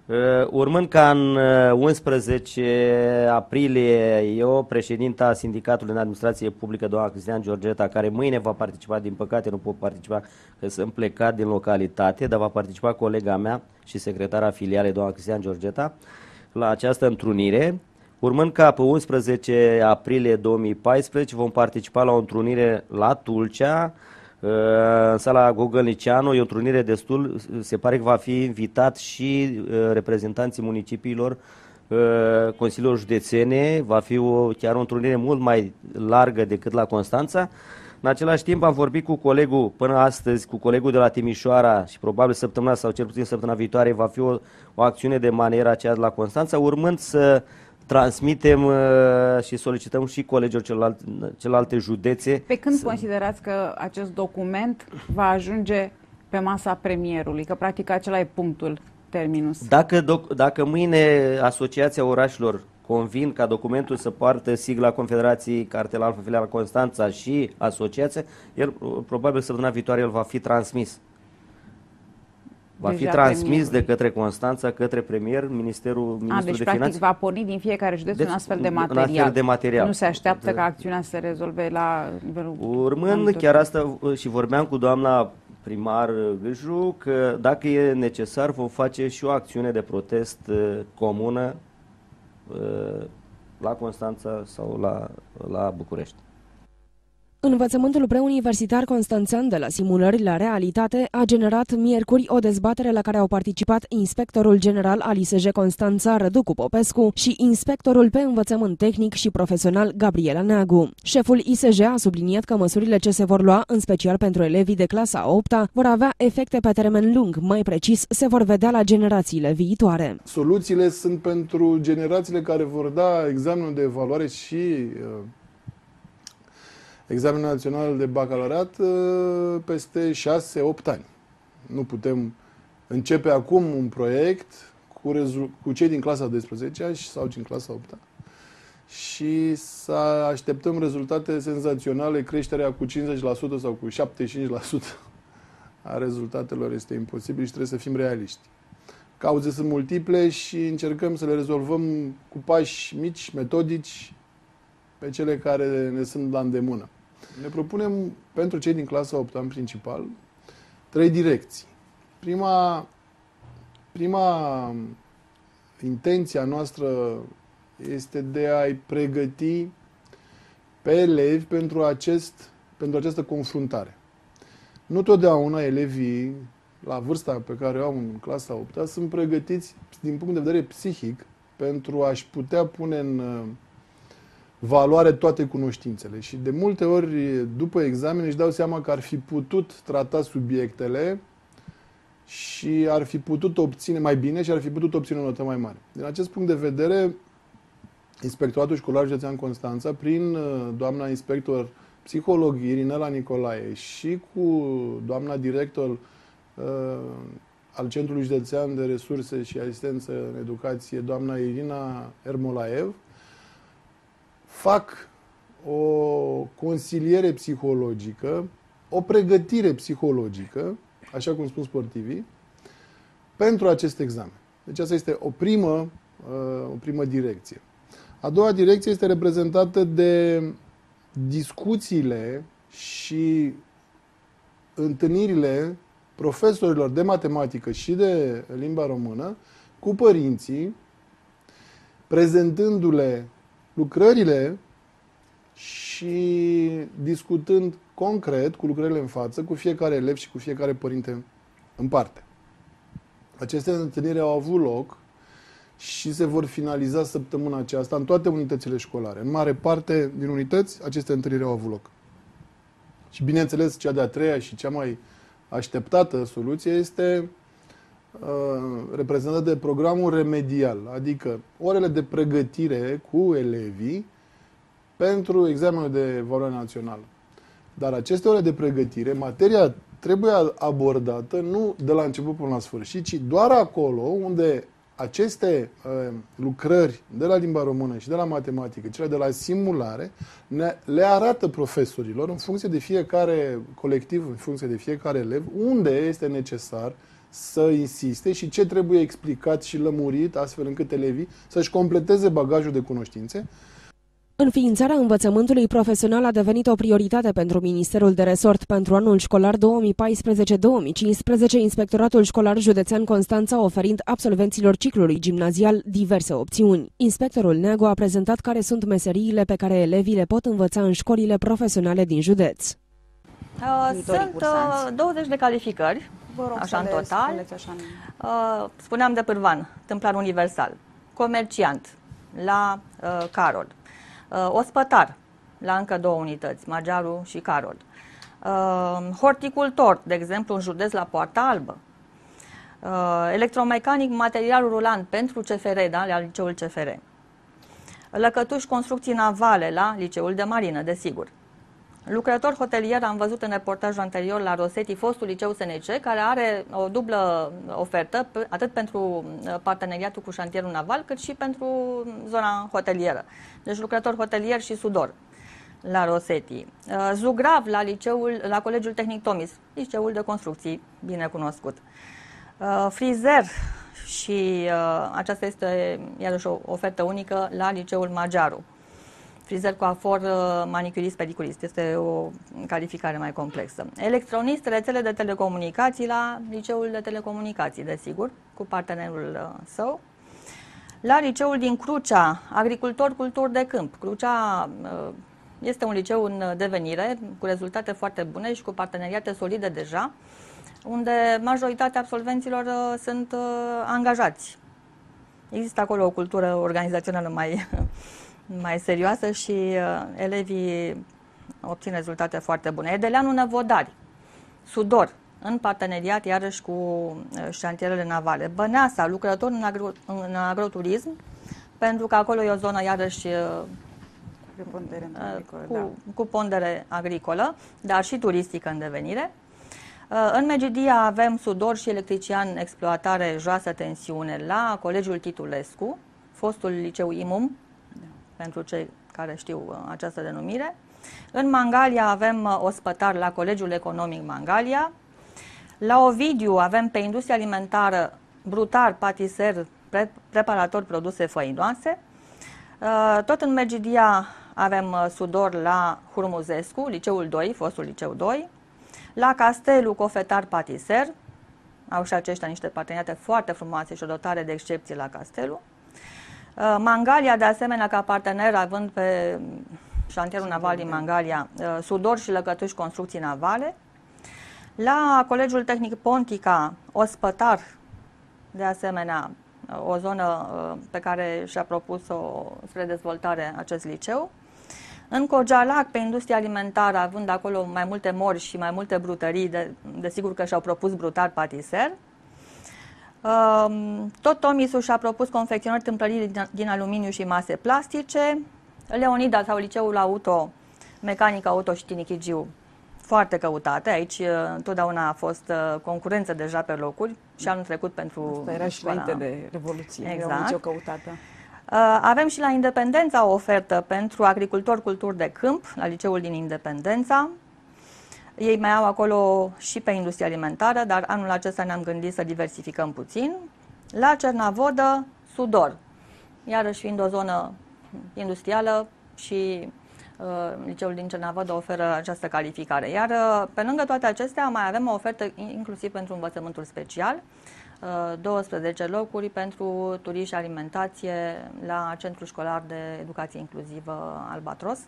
Uh, urmând ca în 11 aprilie, eu, președinta Sindicatului în Administrație Publică, doamna Cristian Georgeta, care mâine va participa, din păcate nu pot participa, că sunt plecat din localitate, dar va participa colega mea și secretara filialei, doamna Cristian Georgeta, la această întrunire. Urmând ca pe 11 aprilie 2014 vom participa la o întrunire la Tulcea, uh, în sala Gogălnicianu, e o întrunire destul, se pare că va fi invitat și uh, reprezentanții municipiilor, uh, Consiliul Județene, va fi o, chiar o întrunire mult mai largă decât la Constanța. În același timp am vorbit cu colegul până astăzi, cu colegul de la Timișoara și probabil săptămâna sau cel puțin săptămâna viitoare va fi o, o acțiune de manieră aceea de la Constanța, urmând să transmitem uh, și solicităm și colegilor celelalte, celelalte județe. Pe când să... considerați că acest document va ajunge pe masa premierului? Că practic acela e punctul terminus. Dacă, doc, dacă mâine Asociația Orașilor convin ca documentul să poartă sigla Confederației Cartel Alfa Filiala Constanța și asociația, el probabil săptămâna viitoare el va fi transmis va fi transmis premierul. de către Constanța, către premier, Ministerul Ministrul A, deci, de practic, Finanțe. va porni din fiecare județ deci, un astfel de material. Un astfel de material. Nu se așteaptă de... ca acțiunea să se rezolve la nivelul... Urmând, chiar asta și vorbeam cu doamna primar Gâju, că dacă e necesar vom face și o acțiune de protest uh, comună uh, la Constanța sau la, la București. Învățământul preuniversitar constanțean de la simulări la realitate a generat miercuri o dezbatere la care au participat inspectorul general al ISJ Constanța Răducu Popescu și inspectorul pe învățământ tehnic și profesional Gabriela Neagu. Șeful ISJ a subliniat că măsurile ce se vor lua, în special pentru elevii de clasa 8 -a, vor avea efecte pe termen lung, mai precis se vor vedea la generațiile viitoare. Soluțiile sunt pentru generațiile care vor da examenul de evaluare și uh, examenul național de bacalaureat uh, peste 6-8 ani. Nu putem începe acum un proiect cu, cu cei din clasa 12 sau din clasa 8 -a și să așteptăm rezultate senzaționale, creșterea cu 50% sau cu 75% a rezultatelor este imposibil și trebuie să fim realiști. Cauze sunt multiple și încercăm să le rezolvăm cu pași mici, metodici, pe cele care ne sunt la îndemână. Ne propunem pentru cei din clasa 8 în principal trei direcții. Prima, prima intenția noastră este de a-i pregăti pe elevi pentru, acest, pentru această confruntare. Nu totdeauna elevii la vârsta pe care o au în clasa 8 sunt pregătiți din punct de vedere psihic pentru a-și putea pune în valoare toate cunoștințele. Și de multe ori, după examen, își dau seama că ar fi putut trata subiectele și ar fi putut obține mai bine și ar fi putut obține o notă mai mare. Din acest punct de vedere, Inspectoratul Școlar Județean Constanța, prin uh, doamna inspector psiholog Irinela Nicolae și cu doamna director uh, al Centrului Județean de Resurse și Asistență în Educație, doamna Irina Ermolaev, fac o consiliere psihologică, o pregătire psihologică, așa cum spun sportivii, pentru acest examen. Deci asta este o primă, uh, o primă direcție. A doua direcție este reprezentată de discuțiile și întâlnirile profesorilor de matematică și de limba română cu părinții, prezentându-le lucrările și discutând concret cu lucrările în față, cu fiecare elev și cu fiecare părinte în parte. Aceste întâlniri au avut loc și se vor finaliza săptămâna aceasta în toate unitățile școlare. În mare parte din unități, aceste întâlniri au avut loc. Și bineînțeles, cea de-a treia și cea mai așteptată soluție este uh, reprezentată de programul remedial, adică orele de pregătire cu elevii pentru examenul de valoare națională. Dar aceste ore de pregătire, materia trebuie abordată nu de la început până la sfârșit, ci doar acolo unde aceste uh, lucrări de la limba română și de la matematică, cele de la simulare, ne, le arată profesorilor în funcție de fiecare colectiv, în funcție de fiecare elev, unde este necesar să insiste și ce trebuie explicat și lămurit astfel încât elevii să-și completeze bagajul de cunoștințe Înființarea învățământului profesional a devenit o prioritate pentru Ministerul de Resort. Pentru anul școlar 2014-2015, Inspectoratul Școlar Județean Constanța oferind absolvenților ciclului gimnazial diverse opțiuni. Inspectorul Neagu a prezentat care sunt meseriile pe care elevii le pot învăța în școlile profesionale din județ. Uh, sunt uh, 20 de calificări, rog așa în le total. Așa. Uh, spuneam de pârvan, templar universal, comerciant la uh, Carol, uh, ospătar la încă două unități, Magiaru și Carol, uh, horticultor, de exemplu, în județ la Poarta Albă, uh, electromecanic, material rulant pentru CFR, da, la liceul CFR, lăcătuși construcții navale la liceul de marină, desigur. Lucrător hotelier am văzut în reportajul anterior la Rosetti, fostul liceu SNC, care are o dublă ofertă, atât pentru uh, parteneriatul cu șantierul naval, cât și pentru zona hotelieră. Deci lucrător hotelier și sudor la Rosetti. Uh, Zugrav la, liceul, la Colegiul Tehnic Tomis, liceul de construcții bine cunoscut. Uh, frizer și aceasta este iarăși o ofertă unică la liceul Magiaru frizer, coafor, uh, manicurist, pedicurist. Este o calificare mai complexă. Electronist, rețele de telecomunicații la Liceul de Telecomunicații, desigur, cu partenerul uh, său. La liceul din Crucea, agricultor culturi de câmp. Crucea uh, este un liceu în devenire, cu rezultate foarte bune și cu parteneriate solide deja, unde majoritatea absolvenților sunt angajați. Există acolo o cultură organizațională mai mai serioasă și uh, elevii obțin rezultate foarte bune. Edeleanul Năvodari, Sudor, în parteneriat iarăși cu uh, șantierele navale. Băneasa, lucrător în, agro, în agroturism, pentru că acolo e o zonă iarăși uh, pondere agricolă, cu, da. cu pondere agricolă, dar și turistică în devenire. Uh, În Megidia avem sudor și electrician exploatare joasă tensiune la Colegiul Titulescu, fostul liceu IMUM, pentru cei care știu uh, această denumire. În Mangalia avem uh, ospătar la Colegiul Economic Mangalia. La Ovidiu avem pe industria alimentară brutar, patiser, pre preparator produse făinoase. Uh, tot în Megidia avem sudor la Hurmuzescu, liceul 2, fostul liceu 2. La Castelu, cofetar patiser. Au și aceștia niște parteneriate foarte frumoase și o dotare de excepție la Castelu. Uh, Mangalia, de asemenea, ca partener, având pe șantierul naval din Mangalia, uh, sudor și lăcătuși construcții navale. La Colegiul Tehnic Pontica, ospătar, de asemenea, o zonă uh, pe care și-a propus-o spre dezvoltare acest liceu. În Cojalac, pe industria alimentară, având acolo mai multe mori și mai multe brutării, de, desigur că și-au propus brutar patiser. Tot Tomisu și-a propus confecționări tâmplării din aluminiu și mase plastice. Leonida sau Liceul Auto, Mecanică Auto și Tinichigiu, foarte căutate. Aici uh, întotdeauna a fost uh, concurență deja pe locuri și anul trecut pentru Asta era și înainte de Revoluție, exact. era o căutată. Uh, avem și la Independența o ofertă pentru agricultori culturi de câmp, la liceul din Independența. Ei mai au acolo și pe industria alimentară, dar anul acesta ne-am gândit să diversificăm puțin. La Cernavodă, Sudor, iarăși fiind o zonă industrială și uh, liceul din Cernavodă oferă această calificare. Iar uh, pe lângă toate acestea mai avem o ofertă inclusiv pentru învățământul special, uh, 12 locuri pentru turiști și alimentație la Centrul Școlar de Educație Inclusivă Albatros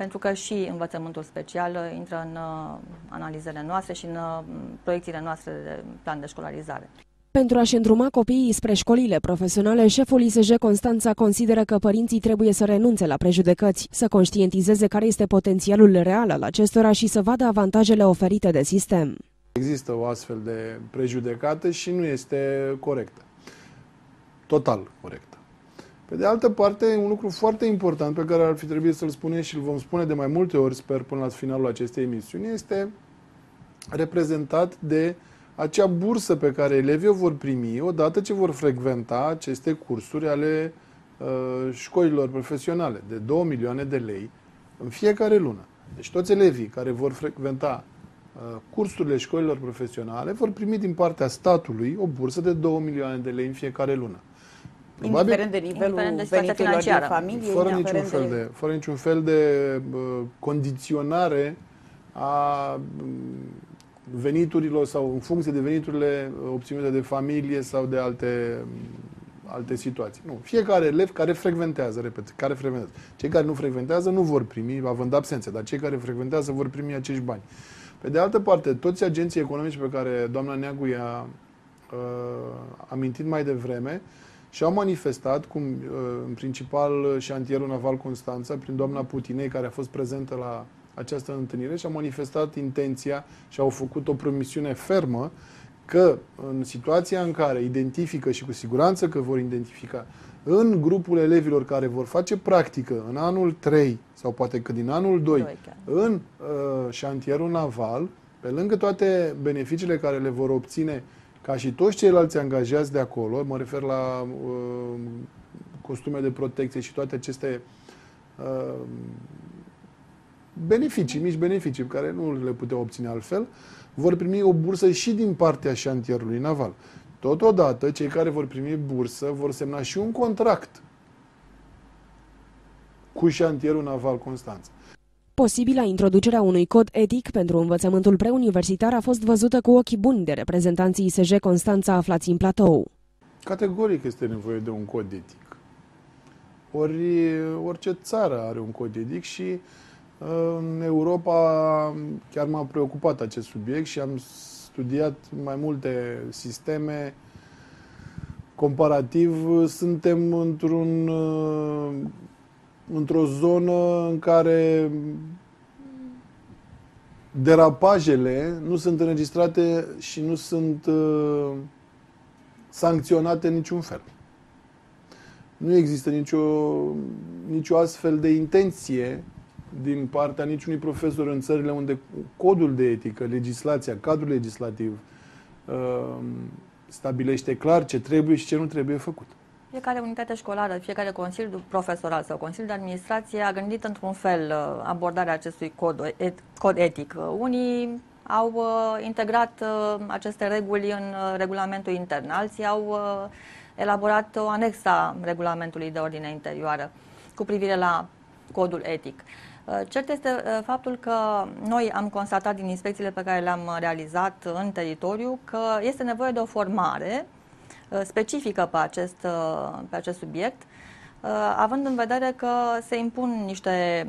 pentru că și învățământul special intră în uh, analizele noastre și în uh, proiecțiile noastre de plan de școlarizare. Pentru a-și îndruma copiii spre școlile profesionale, șeful ISJ Constanța consideră că părinții trebuie să renunțe la prejudecăți, să conștientizeze care este potențialul real al acestora și să vadă avantajele oferite de sistem. Există o astfel de prejudecată și nu este corectă. Total corectă. Pe de altă parte, un lucru foarte important pe care ar fi trebuit să-l spunem și îl vom spune de mai multe ori, sper, până la finalul acestei emisiuni, este reprezentat de acea bursă pe care elevii o vor primi odată ce vor frecventa aceste cursuri ale uh, școlilor profesionale de 2 milioane de lei în fiecare lună. Deci toți elevii care vor frecventa uh, cursurile școlilor profesionale vor primi din partea statului o bursă de 2 milioane de lei în fiecare lună. Probabil, indiferent de nivelul de veniturilor din familie, fără niciun, fel de, fără niciun fel de uh, condiționare a veniturilor sau în funcție de veniturile obținute de familie sau de alte, alte situații. Nu. Fiecare elev care frecventează, repet, care frecventează. Cei care nu frecventează nu vor primi, având absențe, dar cei care frecventează vor primi acești bani. Pe de altă parte, toți agenții economici pe care doamna Neagu i-a uh, amintit mai devreme, și-au manifestat, cum uh, în principal șantierul naval Constanța, prin doamna Putinei, care a fost prezentă la această întâlnire și au manifestat intenția și au făcut o promisiune fermă că în situația în care identifică și cu siguranță că vor identifica în grupul elevilor care vor face practică în anul 3 sau poate că din anul 2 în uh, șantierul naval, pe lângă toate beneficiile care le vor obține ca și toți ceilalți angajați de acolo, mă refer la uh, costume de protecție și toate aceste uh, beneficii, mici beneficii, care nu le puteau obține altfel, vor primi o bursă și din partea șantierului naval. Totodată, cei care vor primi bursă vor semna și un contract cu șantierul naval Constanța. Posibilă introducerea unui cod etic pentru învățământul preuniversitar a fost văzută cu ochii buni de reprezentanții ISJ Constanța aflați în platou. Categoric este nevoie de un cod etic. Ori orice țară are un cod etic și în Europa chiar m-a preocupat acest subiect și am studiat mai multe sisteme. Comparativ, suntem într-un, într-o zonă în care derapajele nu sunt înregistrate și nu sunt uh, sancționate în niciun fel. Nu există nicio, nicio astfel de intenție din partea niciunui profesor în țările unde codul de etică, legislația, cadrul legislativ uh, stabilește clar ce trebuie și ce nu trebuie făcut. Fiecare unitate școlară, fiecare consiliu profesoral sau consiliu de administrație a gândit într-un fel uh, abordarea acestui cod, et, cod etic. Unii au uh, integrat uh, aceste reguli în uh, regulamentul intern, alții au uh, elaborat o anexă a regulamentului de ordine interioară cu privire la codul etic. Uh, cert este uh, faptul că noi am constatat din inspecțiile pe care le-am realizat în teritoriu că este nevoie de o formare uh, specifică pe acest, pe acest subiect, având în vedere că se impun niște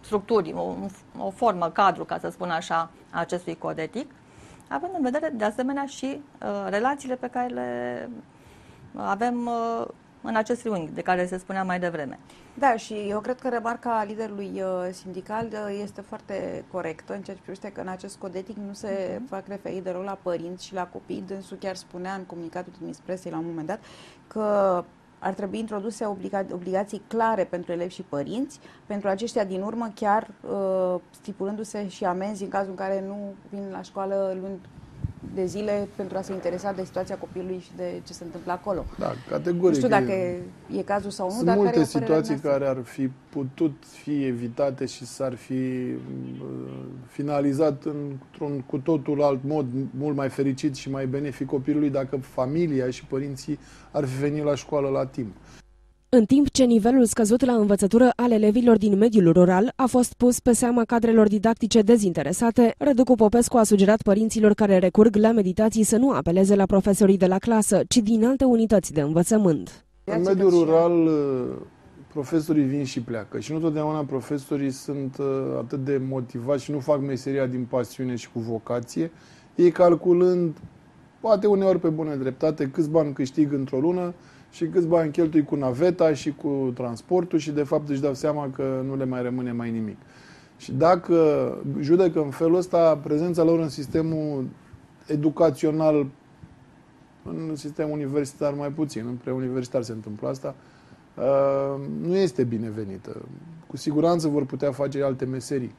structuri, o, o formă, cadru, ca să spun așa, a acestui cod etic, având în vedere, de asemenea, și relațiile pe care le avem în acest triunghi de care se spunea mai devreme. Da, și eu cred că remarca liderului uh, sindical uh, este foarte corectă în ceea ce privește că în acest cod etic nu se uh-huh. fac referiri deloc la părinți și la copii. Dânsul chiar spunea în comunicatul din expresie la un moment dat că ar trebui introduse obliga- obligații clare pentru elevi și părinți, pentru aceștia din urmă chiar uh, stipulându-se și amenzi în cazul în care nu vin la școală luând de zile pentru a se interesa de situația copilului și de ce se întâmplă acolo. Da, categoric. Nu știu dacă e, e cazul sau nu, Sunt dar multe care situații care ar fi putut fi evitate și s-ar fi uh, finalizat într-un cu totul alt mod, mult mai fericit și mai benefic copilului dacă familia și părinții ar fi venit la școală la timp. În timp ce nivelul scăzut la învățătură al elevilor din mediul rural a fost pus pe seama cadrelor didactice dezinteresate, Răducu Popescu a sugerat părinților care recurg la meditații să nu apeleze la profesorii de la clasă, ci din alte unități de învățământ. În mediul rural, profesorii vin și pleacă și nu totdeauna profesorii sunt uh, atât de motivați și nu fac meseria din pasiune și cu vocație, ei calculând poate uneori pe bună dreptate, câți bani câștig într-o lună și câți bani cheltui cu naveta și cu transportul și de fapt își dau seama că nu le mai rămâne mai nimic. Și dacă judecă în felul ăsta, prezența lor în sistemul educațional, în sistemul universitar mai puțin, în preuniversitar se întâmplă asta, uh, nu este binevenită. Cu siguranță vor putea face alte meserii.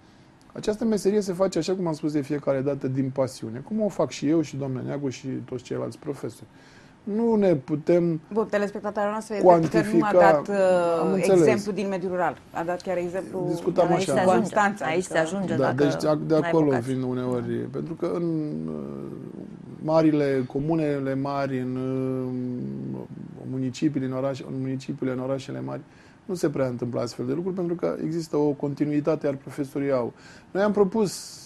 Această meserie se face, așa cum am spus de fiecare dată, din pasiune. Cum o fac și eu și doamna Neagu și toți ceilalți profesori nu ne putem Bun, telespectatorul nostru cuantifica. că nu a dat uh, exemplu din mediul rural. A dat chiar exemplu Discutam aici așa. se ajunge, Constanța. aici se ajunge Da, dacă deci de acolo n-ai vin uneori. Pentru că în uh, marile, comunele mari, în uh, municipiile, în, oraș, în municipiile, în orașele mari, nu se prea întâmplă astfel de lucruri pentru că există o continuitate, iar profesorii au. Noi am propus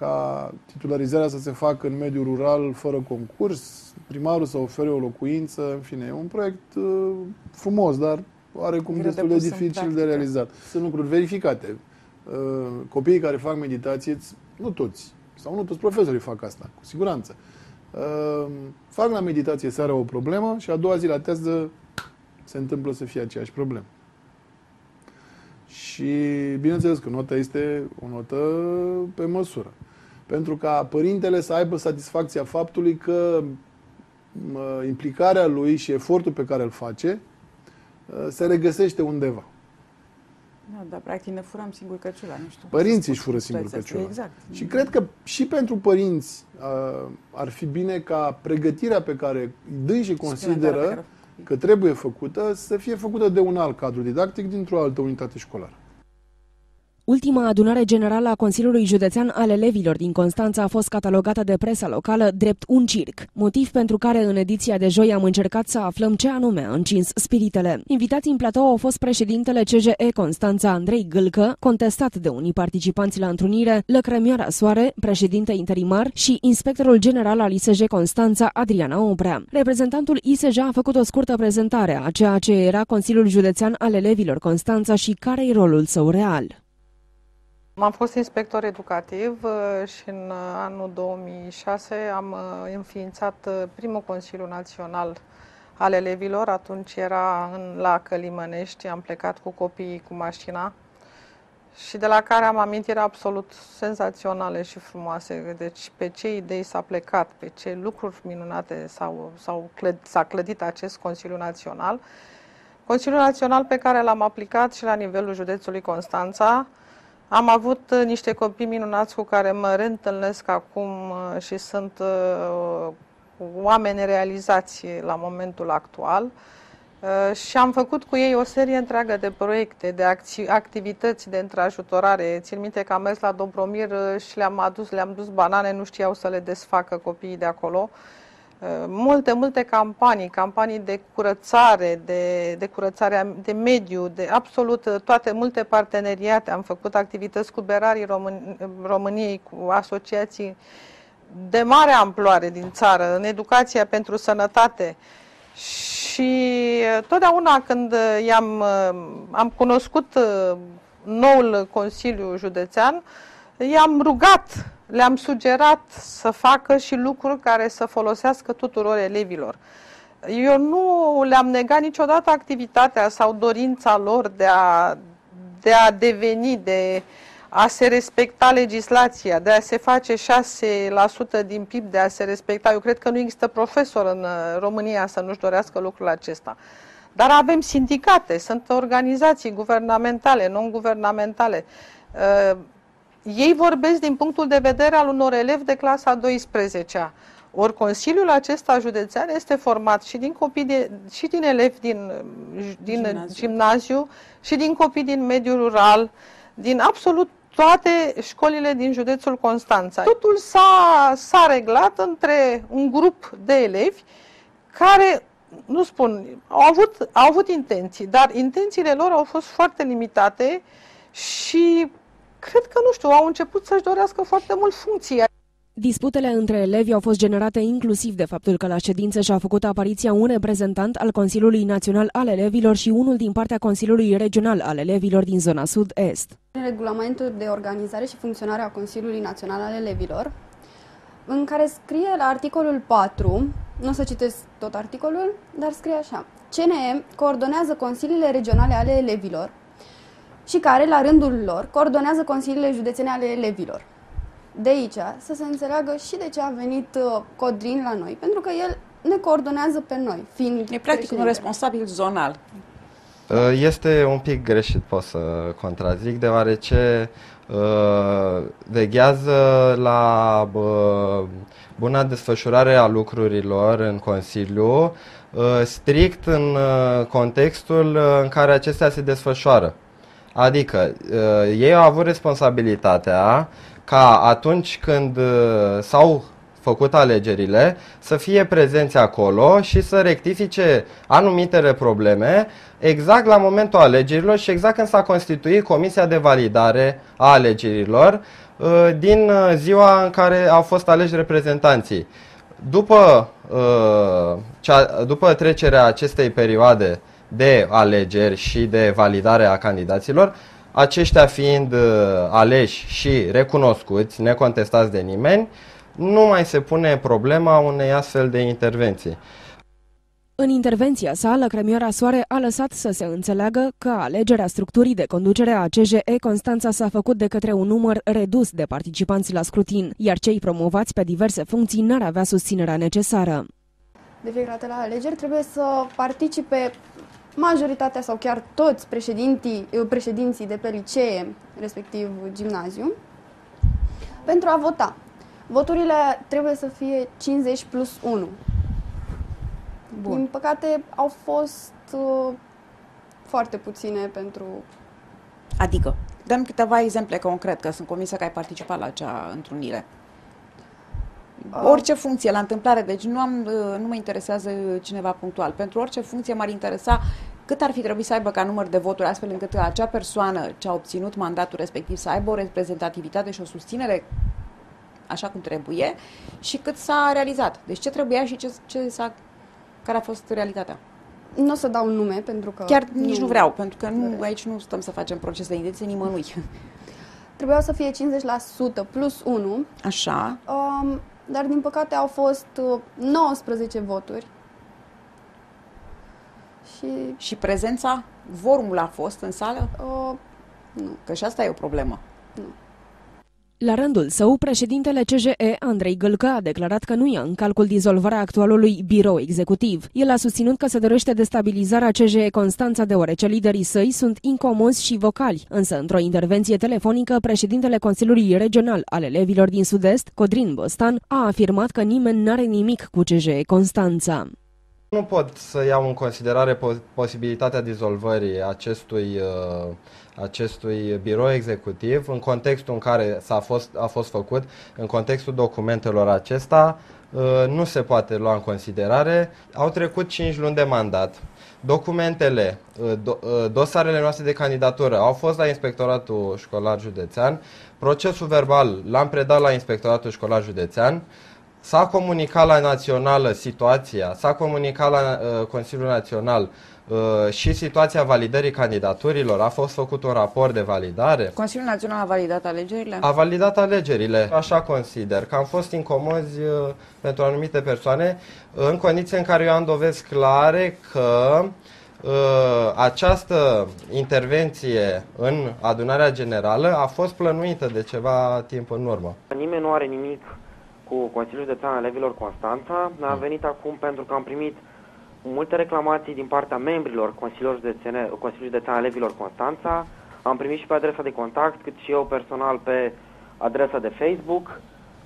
ca titularizarea să se facă în mediul rural fără concurs, primarul să ofere o locuință, în fine, e un proiect uh, frumos, dar oarecum Greu destul de de pus în dificil de practică. realizat. Sunt lucruri verificate. Uh, copiii care fac meditație, nu toți, sau nu toți profesorii fac asta, cu siguranță. Uh, fac la meditație seara o problemă și a doua zi la teză se întâmplă să fie aceeași problemă. Și bineînțeles că nota este o notă pe măsură. Pentru ca părintele să aibă satisfacția faptului că mă, implicarea lui și efortul pe care îl face uh, se regăsește undeva. Da, dar practic ne furam singur căciula, nu știu. Părinții își fură singur Situația asta, căciula. Exact. Și cred că și pentru părinți uh, ar fi bine ca pregătirea pe care dânsii Suplimentară pe consideră care- că trebuie făcută să fie făcută de un alt cadru didactic dintr-o altă unitate școlară. Ultima adunare generală a Consiliului Județean al Elevilor din Constanța a fost catalogată de presa locală drept un circ, motiv pentru care în ediția de joi am încercat să aflăm ce anume a încins spiritele. Invitați în platou au fost președintele CJE Constanța Andrei Gâlcă, contestat de unii participanți la întrunire, Lăcrămioara Soare, președinte interimar și inspectorul general al ISJ Constanța Adriana Oprea. Reprezentantul ISJ a făcut o scurtă prezentare a ceea ce era Consiliul Județean al Elevilor Constanța și care e rolul său real. Am fost inspector educativ uh, și în uh, anul 2006 am uh, înființat uh, primul Consiliu Național al elevilor. Atunci era în, la Călimănești, am plecat cu copiii cu mașina și de la care am amintiri absolut senzaționale și frumoase. Deci pe ce idei s-a plecat, pe ce lucruri minunate s-au, s-au clăd, s-a clădit acest Consiliu Național. Consiliul Național pe care l-am aplicat și la nivelul județului Constanța, am avut uh, niște copii minunați cu care mă reîntâlnesc acum uh, și sunt uh, oameni realizați la momentul actual Uh, și am făcut cu ei o serie întreagă de proiecte, de acți- activități de întrajutorare. Țin minte că am mers la Dobromir uh, și le-am adus, le-am dus banane, nu știau să le desfacă copiii de acolo. Uh, Multe, multe campanii, campanii de curățare, de, de curățare a- de mediu, de absolut uh, toate, multe parteneriate. Am făcut activități cu berarii Român, României, cu asociații de mare amploare din țară, în educația pentru sănătate. Și uh, totdeauna când uh, i-am, uh, am cunoscut uh, noul Consiliu Județean, i-am rugat, le-am sugerat să facă și lucruri care să folosească tuturor elevilor. Eu nu le-am negat niciodată activitatea sau dorința lor de a, de a deveni, de a se respecta legislația, de a se face 6% din PIB, de a se respecta. Eu cred că nu există profesor în uh, România să nu-și dorească lucrul acesta. Dar avem sindicate, sunt organizații guvernamentale, non-guvernamentale. Uh, ei vorbesc din punctul de vedere al unor elevi de clasa 12-a. Ori Consiliul acesta județean este format și din copii de, și din elevi din, din Gimnaziu. gimnaziu și din copii din mediul rural, din absolut toate școlile din județul Constanța. Totul s-a, s-a reglat între un grup de elevi care, nu spun, au avut, au avut intenții, dar intențiile lor au fost foarte limitate și cred că, nu știu, au început să-și dorească foarte mult funcții. Disputele între elevi au fost generate inclusiv de faptul că la ședință și-a făcut apariția un reprezentant al Consiliului Național al Elevilor și unul din partea Consiliului Regional al Elevilor din zona sud-est. În regulamentul de organizare și funcționare a Consiliului Național al Elevilor, în care scrie la articolul 4, nu o să citesc tot articolul, dar scrie așa. CNE coordonează consiliile regionale ale elevilor și care, la rândul lor, coordonează consiliile județene ale elevilor. De aici să se înțeleagă și de ce a venit uh, Codrin la noi, pentru că el ne coordonează pe noi, fiind E practic un președinte. responsabil zonal. Uh, Este un pic greșit, pot să contrazic, deoarece uh, veghează la uh, buna desfășurare a lucrurilor în Consiliu, uh, strict în uh, contextul uh, în care acestea se desfășoară. Adică, uh, ei au avut responsabilitatea ca atunci când uh, s-au făcut alegerile, să fie prezenți acolo și să rectifice anumitele probleme exact la momentul alegerilor și exact când s-a constituit Comisia de Validare a alegerilor uh, din uh, ziua în care au fost aleși reprezentanții. După, uh, cea, după trecerea acestei perioade de alegeri și de validare a candidaților, aceștia fiind uh, aleși și recunoscuți, necontestați de nimeni, nu mai se pune problema unei astfel de intervenții. În intervenția sa, Lăcrămioara Soare a lăsat să se înțeleagă că alegerea structurii de conducere a CJE Constanța s-a făcut de către un număr redus de participanți la scrutin, iar cei promovați pe diverse funcții n-ar avea susținerea necesară. De fiecare dată la alegeri trebuie să participe majoritatea sau chiar toți președinții, președinții de pe licee, respectiv gimnaziu, pentru a vota. Voturile trebuie să fie 50 plus 1. Bun. Din păcate au fost uh, foarte puține pentru... Adică, dăm câteva exemple concret, că sunt convinsă că ai participat la acea întrunire. Orice funcție la întâmplare, deci nu, am, uh, nu mă interesează cineva punctual. Pentru orice funcție m-ar interesa cât ar fi trebuit să aibă ca număr de voturi, astfel încât acea persoană ce a obținut mandatul respectiv să aibă o reprezentativitate și o susținere așa cum trebuie și cât s-a realizat. Deci ce trebuia și ce, ce s-a, care a fost realitatea. Nu o să dau nume, pentru că... Chiar nici nu vreau, pentru că nu, aici nu stăm să facem proces de intenție nimănui. Trebuiau să fie 50% plus 1, Așa, um, dar din păcate au fost uh, 19 voturi. Și și prezența, vorumul a fost în sală? uh, nu. Că și asta e o problemă. La rândul său, președintele CJE, Andrei Gâlcă, a declarat că nu ia în calcul dizolvarea actualului birou executiv. El a susținut că se dorește destabilizarea CJE Constanța deoarece liderii săi sunt incomozi și vocali. Însă, într-o intervenție telefonică, președintele Consiliului Regional al elevilor din Sud-Est, Codrin Bostan, a afirmat că nimeni n-are nimic cu CJE Constanța. Nu pot să iau în considerare po- posibilitatea dizolvării acestui, uh, acestui birou executiv în contextul în care s-a fost, a fost făcut, în contextul documentelor acesta, uh, nu se poate lua în considerare. Au trecut 5 luni de mandat. Documentele, uh, do, uh, dosarele noastre de candidatură au fost la Inspectoratul Școlar Județean. Procesul verbal l-am predat la Inspectoratul Școlar Județean. S-a comunicat la Națională situația, s-a comunicat la uh, Consiliul Național uh, și situația validării candidaturilor. A fost făcut un raport de validare. Consiliul Național a validat alegerile? A validat alegerile. Așa consider că am fost incomozi uh, pentru anumite persoane în condiții în care eu am dovezi clare că uh, această intervenție în adunarea generală a fost plănuită de ceva timp în urmă. Nimeni nu are nimic cu Consiliul Județean al Elevilor Constanța. A venit acum pentru că am primit multe reclamații din partea membrilor Consiliului Județene, Consiliul Județean al Elevilor Constanța. Am primit și pe adresa de contact, cât și eu personal pe adresa de Facebook.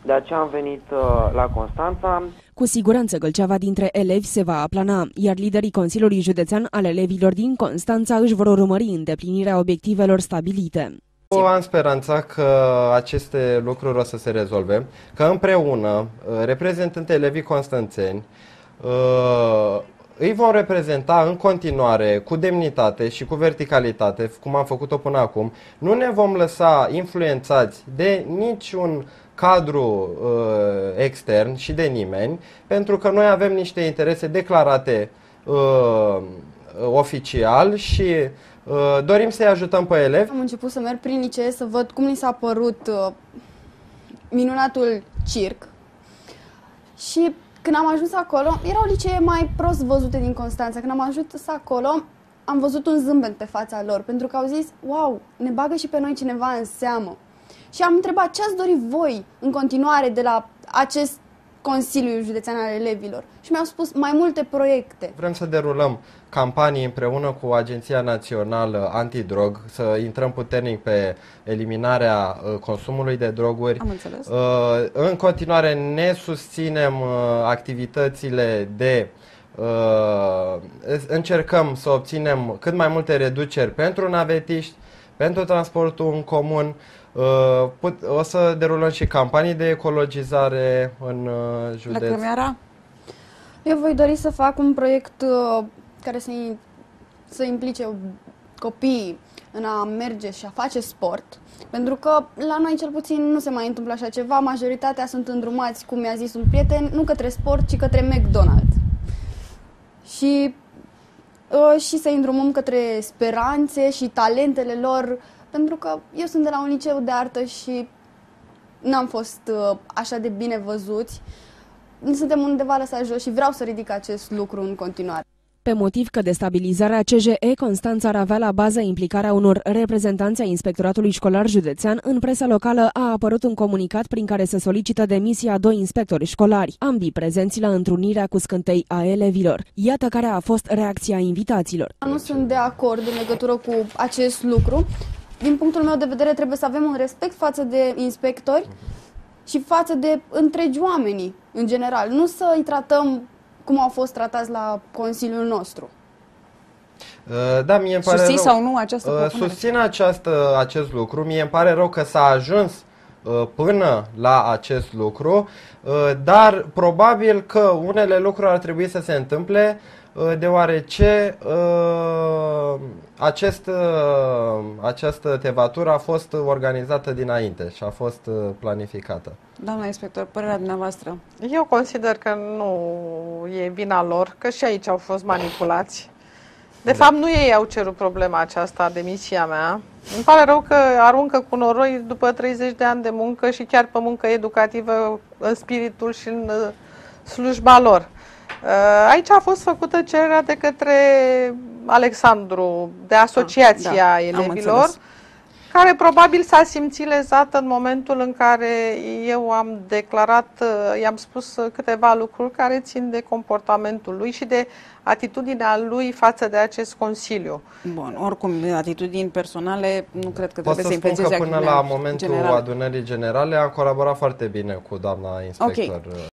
De aceea am venit uh, la Constanța. Cu siguranță gălceava dintre elevi se va aplana, iar liderii Consiliului Județean al elevilor din Constanța își vor urmări îndeplinirea obiectivelor stabilite. Eu am speranța că aceste lucruri o să se rezolve, că împreună, uh, reprezentând elevii constanțeni, uh, îi vom reprezenta în continuare cu demnitate și cu verticalitate, cum am făcut-o până acum. Nu ne vom lăsa influențați de niciun cadru uh, extern și de nimeni, pentru că noi avem niște interese declarate uh, oficial și uh, dorim să-i ajutăm pe elevi. Am început să merg prin licee să văd cum ni s-a părut uh, minunatul circ Și când am ajuns acolo, erau licee mai prost văzute din Constanța. Când am ajuns acolo, am văzut un zâmbet pe fața lor, pentru că au zis, wow, ne bagă și pe noi cineva în seamă. Și am întrebat ce ați dori voi în continuare de la acest Consiliu Județean al Elevilor și mi-au spus mai multe proiecte. Vrem să derulăm campanii împreună cu Agenția Națională Antidrog, să intrăm puternic pe eliminarea uh, consumului de droguri. Am înțeles. Uh, în continuare ne susținem uh, activitățile de încercăm să obținem cât mai multe reduceri pentru navetiști, pentru transportul în comun, Uh, o să derulăm și campanii de ecologizare în uh, județ. La Crămiara? Eu voi dori să fac un proiect uh, care să, să implice copiii în a merge și a face sport, pentru că la noi cel puțin nu se mai întâmplă așa ceva, majoritatea sunt îndrumați, cum mi-a zis un prieten, nu către sport, ci către McDonald's. Și, uh, și să îndrumăm către speranțe și talentele lor pentru că eu sunt de la un liceu de artă și n-am fost uh, așa de bine văzuți. Suntem undeva lăsați jos și vreau să ridic acest lucru în continuare. Pe motiv că destabilizarea CJE, Constanța ar avea la bază implicarea unor reprezentanți ai Inspectoratului Școlar Județean, în presa locală a apărut un comunicat prin care se solicită demisia doi inspectori școlari, ambii prezenți la întrunirea cu scântei a elevilor. Iată care a fost reacția invitaților. Nu sunt de acord în legătură cu acest lucru, din punctul meu de vedere, trebuie să avem un respect față de inspectori și față de întregi oamenii, în general. Nu să îi tratăm cum au fost tratați la Consiliul nostru. Uh, da, mie îmi pare Susții rău. sau nu această uh, Susțin această, acest lucru. Mie îmi pare rău că s-a ajuns uh, până la acest lucru, dar probabil că unele lucruri ar trebui să se întâmple deoarece acest, uh, această tevatură a fost organizată dinainte și a fost uh, planificată. Doamna inspector, părerea dumneavoastră? Eu consider că nu e vina lor, că și aici au fost manipulați. De da. fapt, nu ei au cerut problema aceasta, demisia mea. Îmi pare rău că aruncă cu noroi după 30 de ani de muncă și chiar pe muncă educativă în spiritul și în uh, slujba lor. Aici a fost făcută cererea de către Alexandru, de Asociația ah, da, Elevilor, care probabil s-a simțit lezată în momentul în care eu am declarat, uh, i-am spus câteva lucruri care țin de comportamentul lui și de atitudinea lui față de acest Consiliu. Bun, oricum, atitudini personale nu cred că Pot trebuie să, să că până la momentul general. adunării generale am colaborat foarte bine cu doamna inspector. Okay.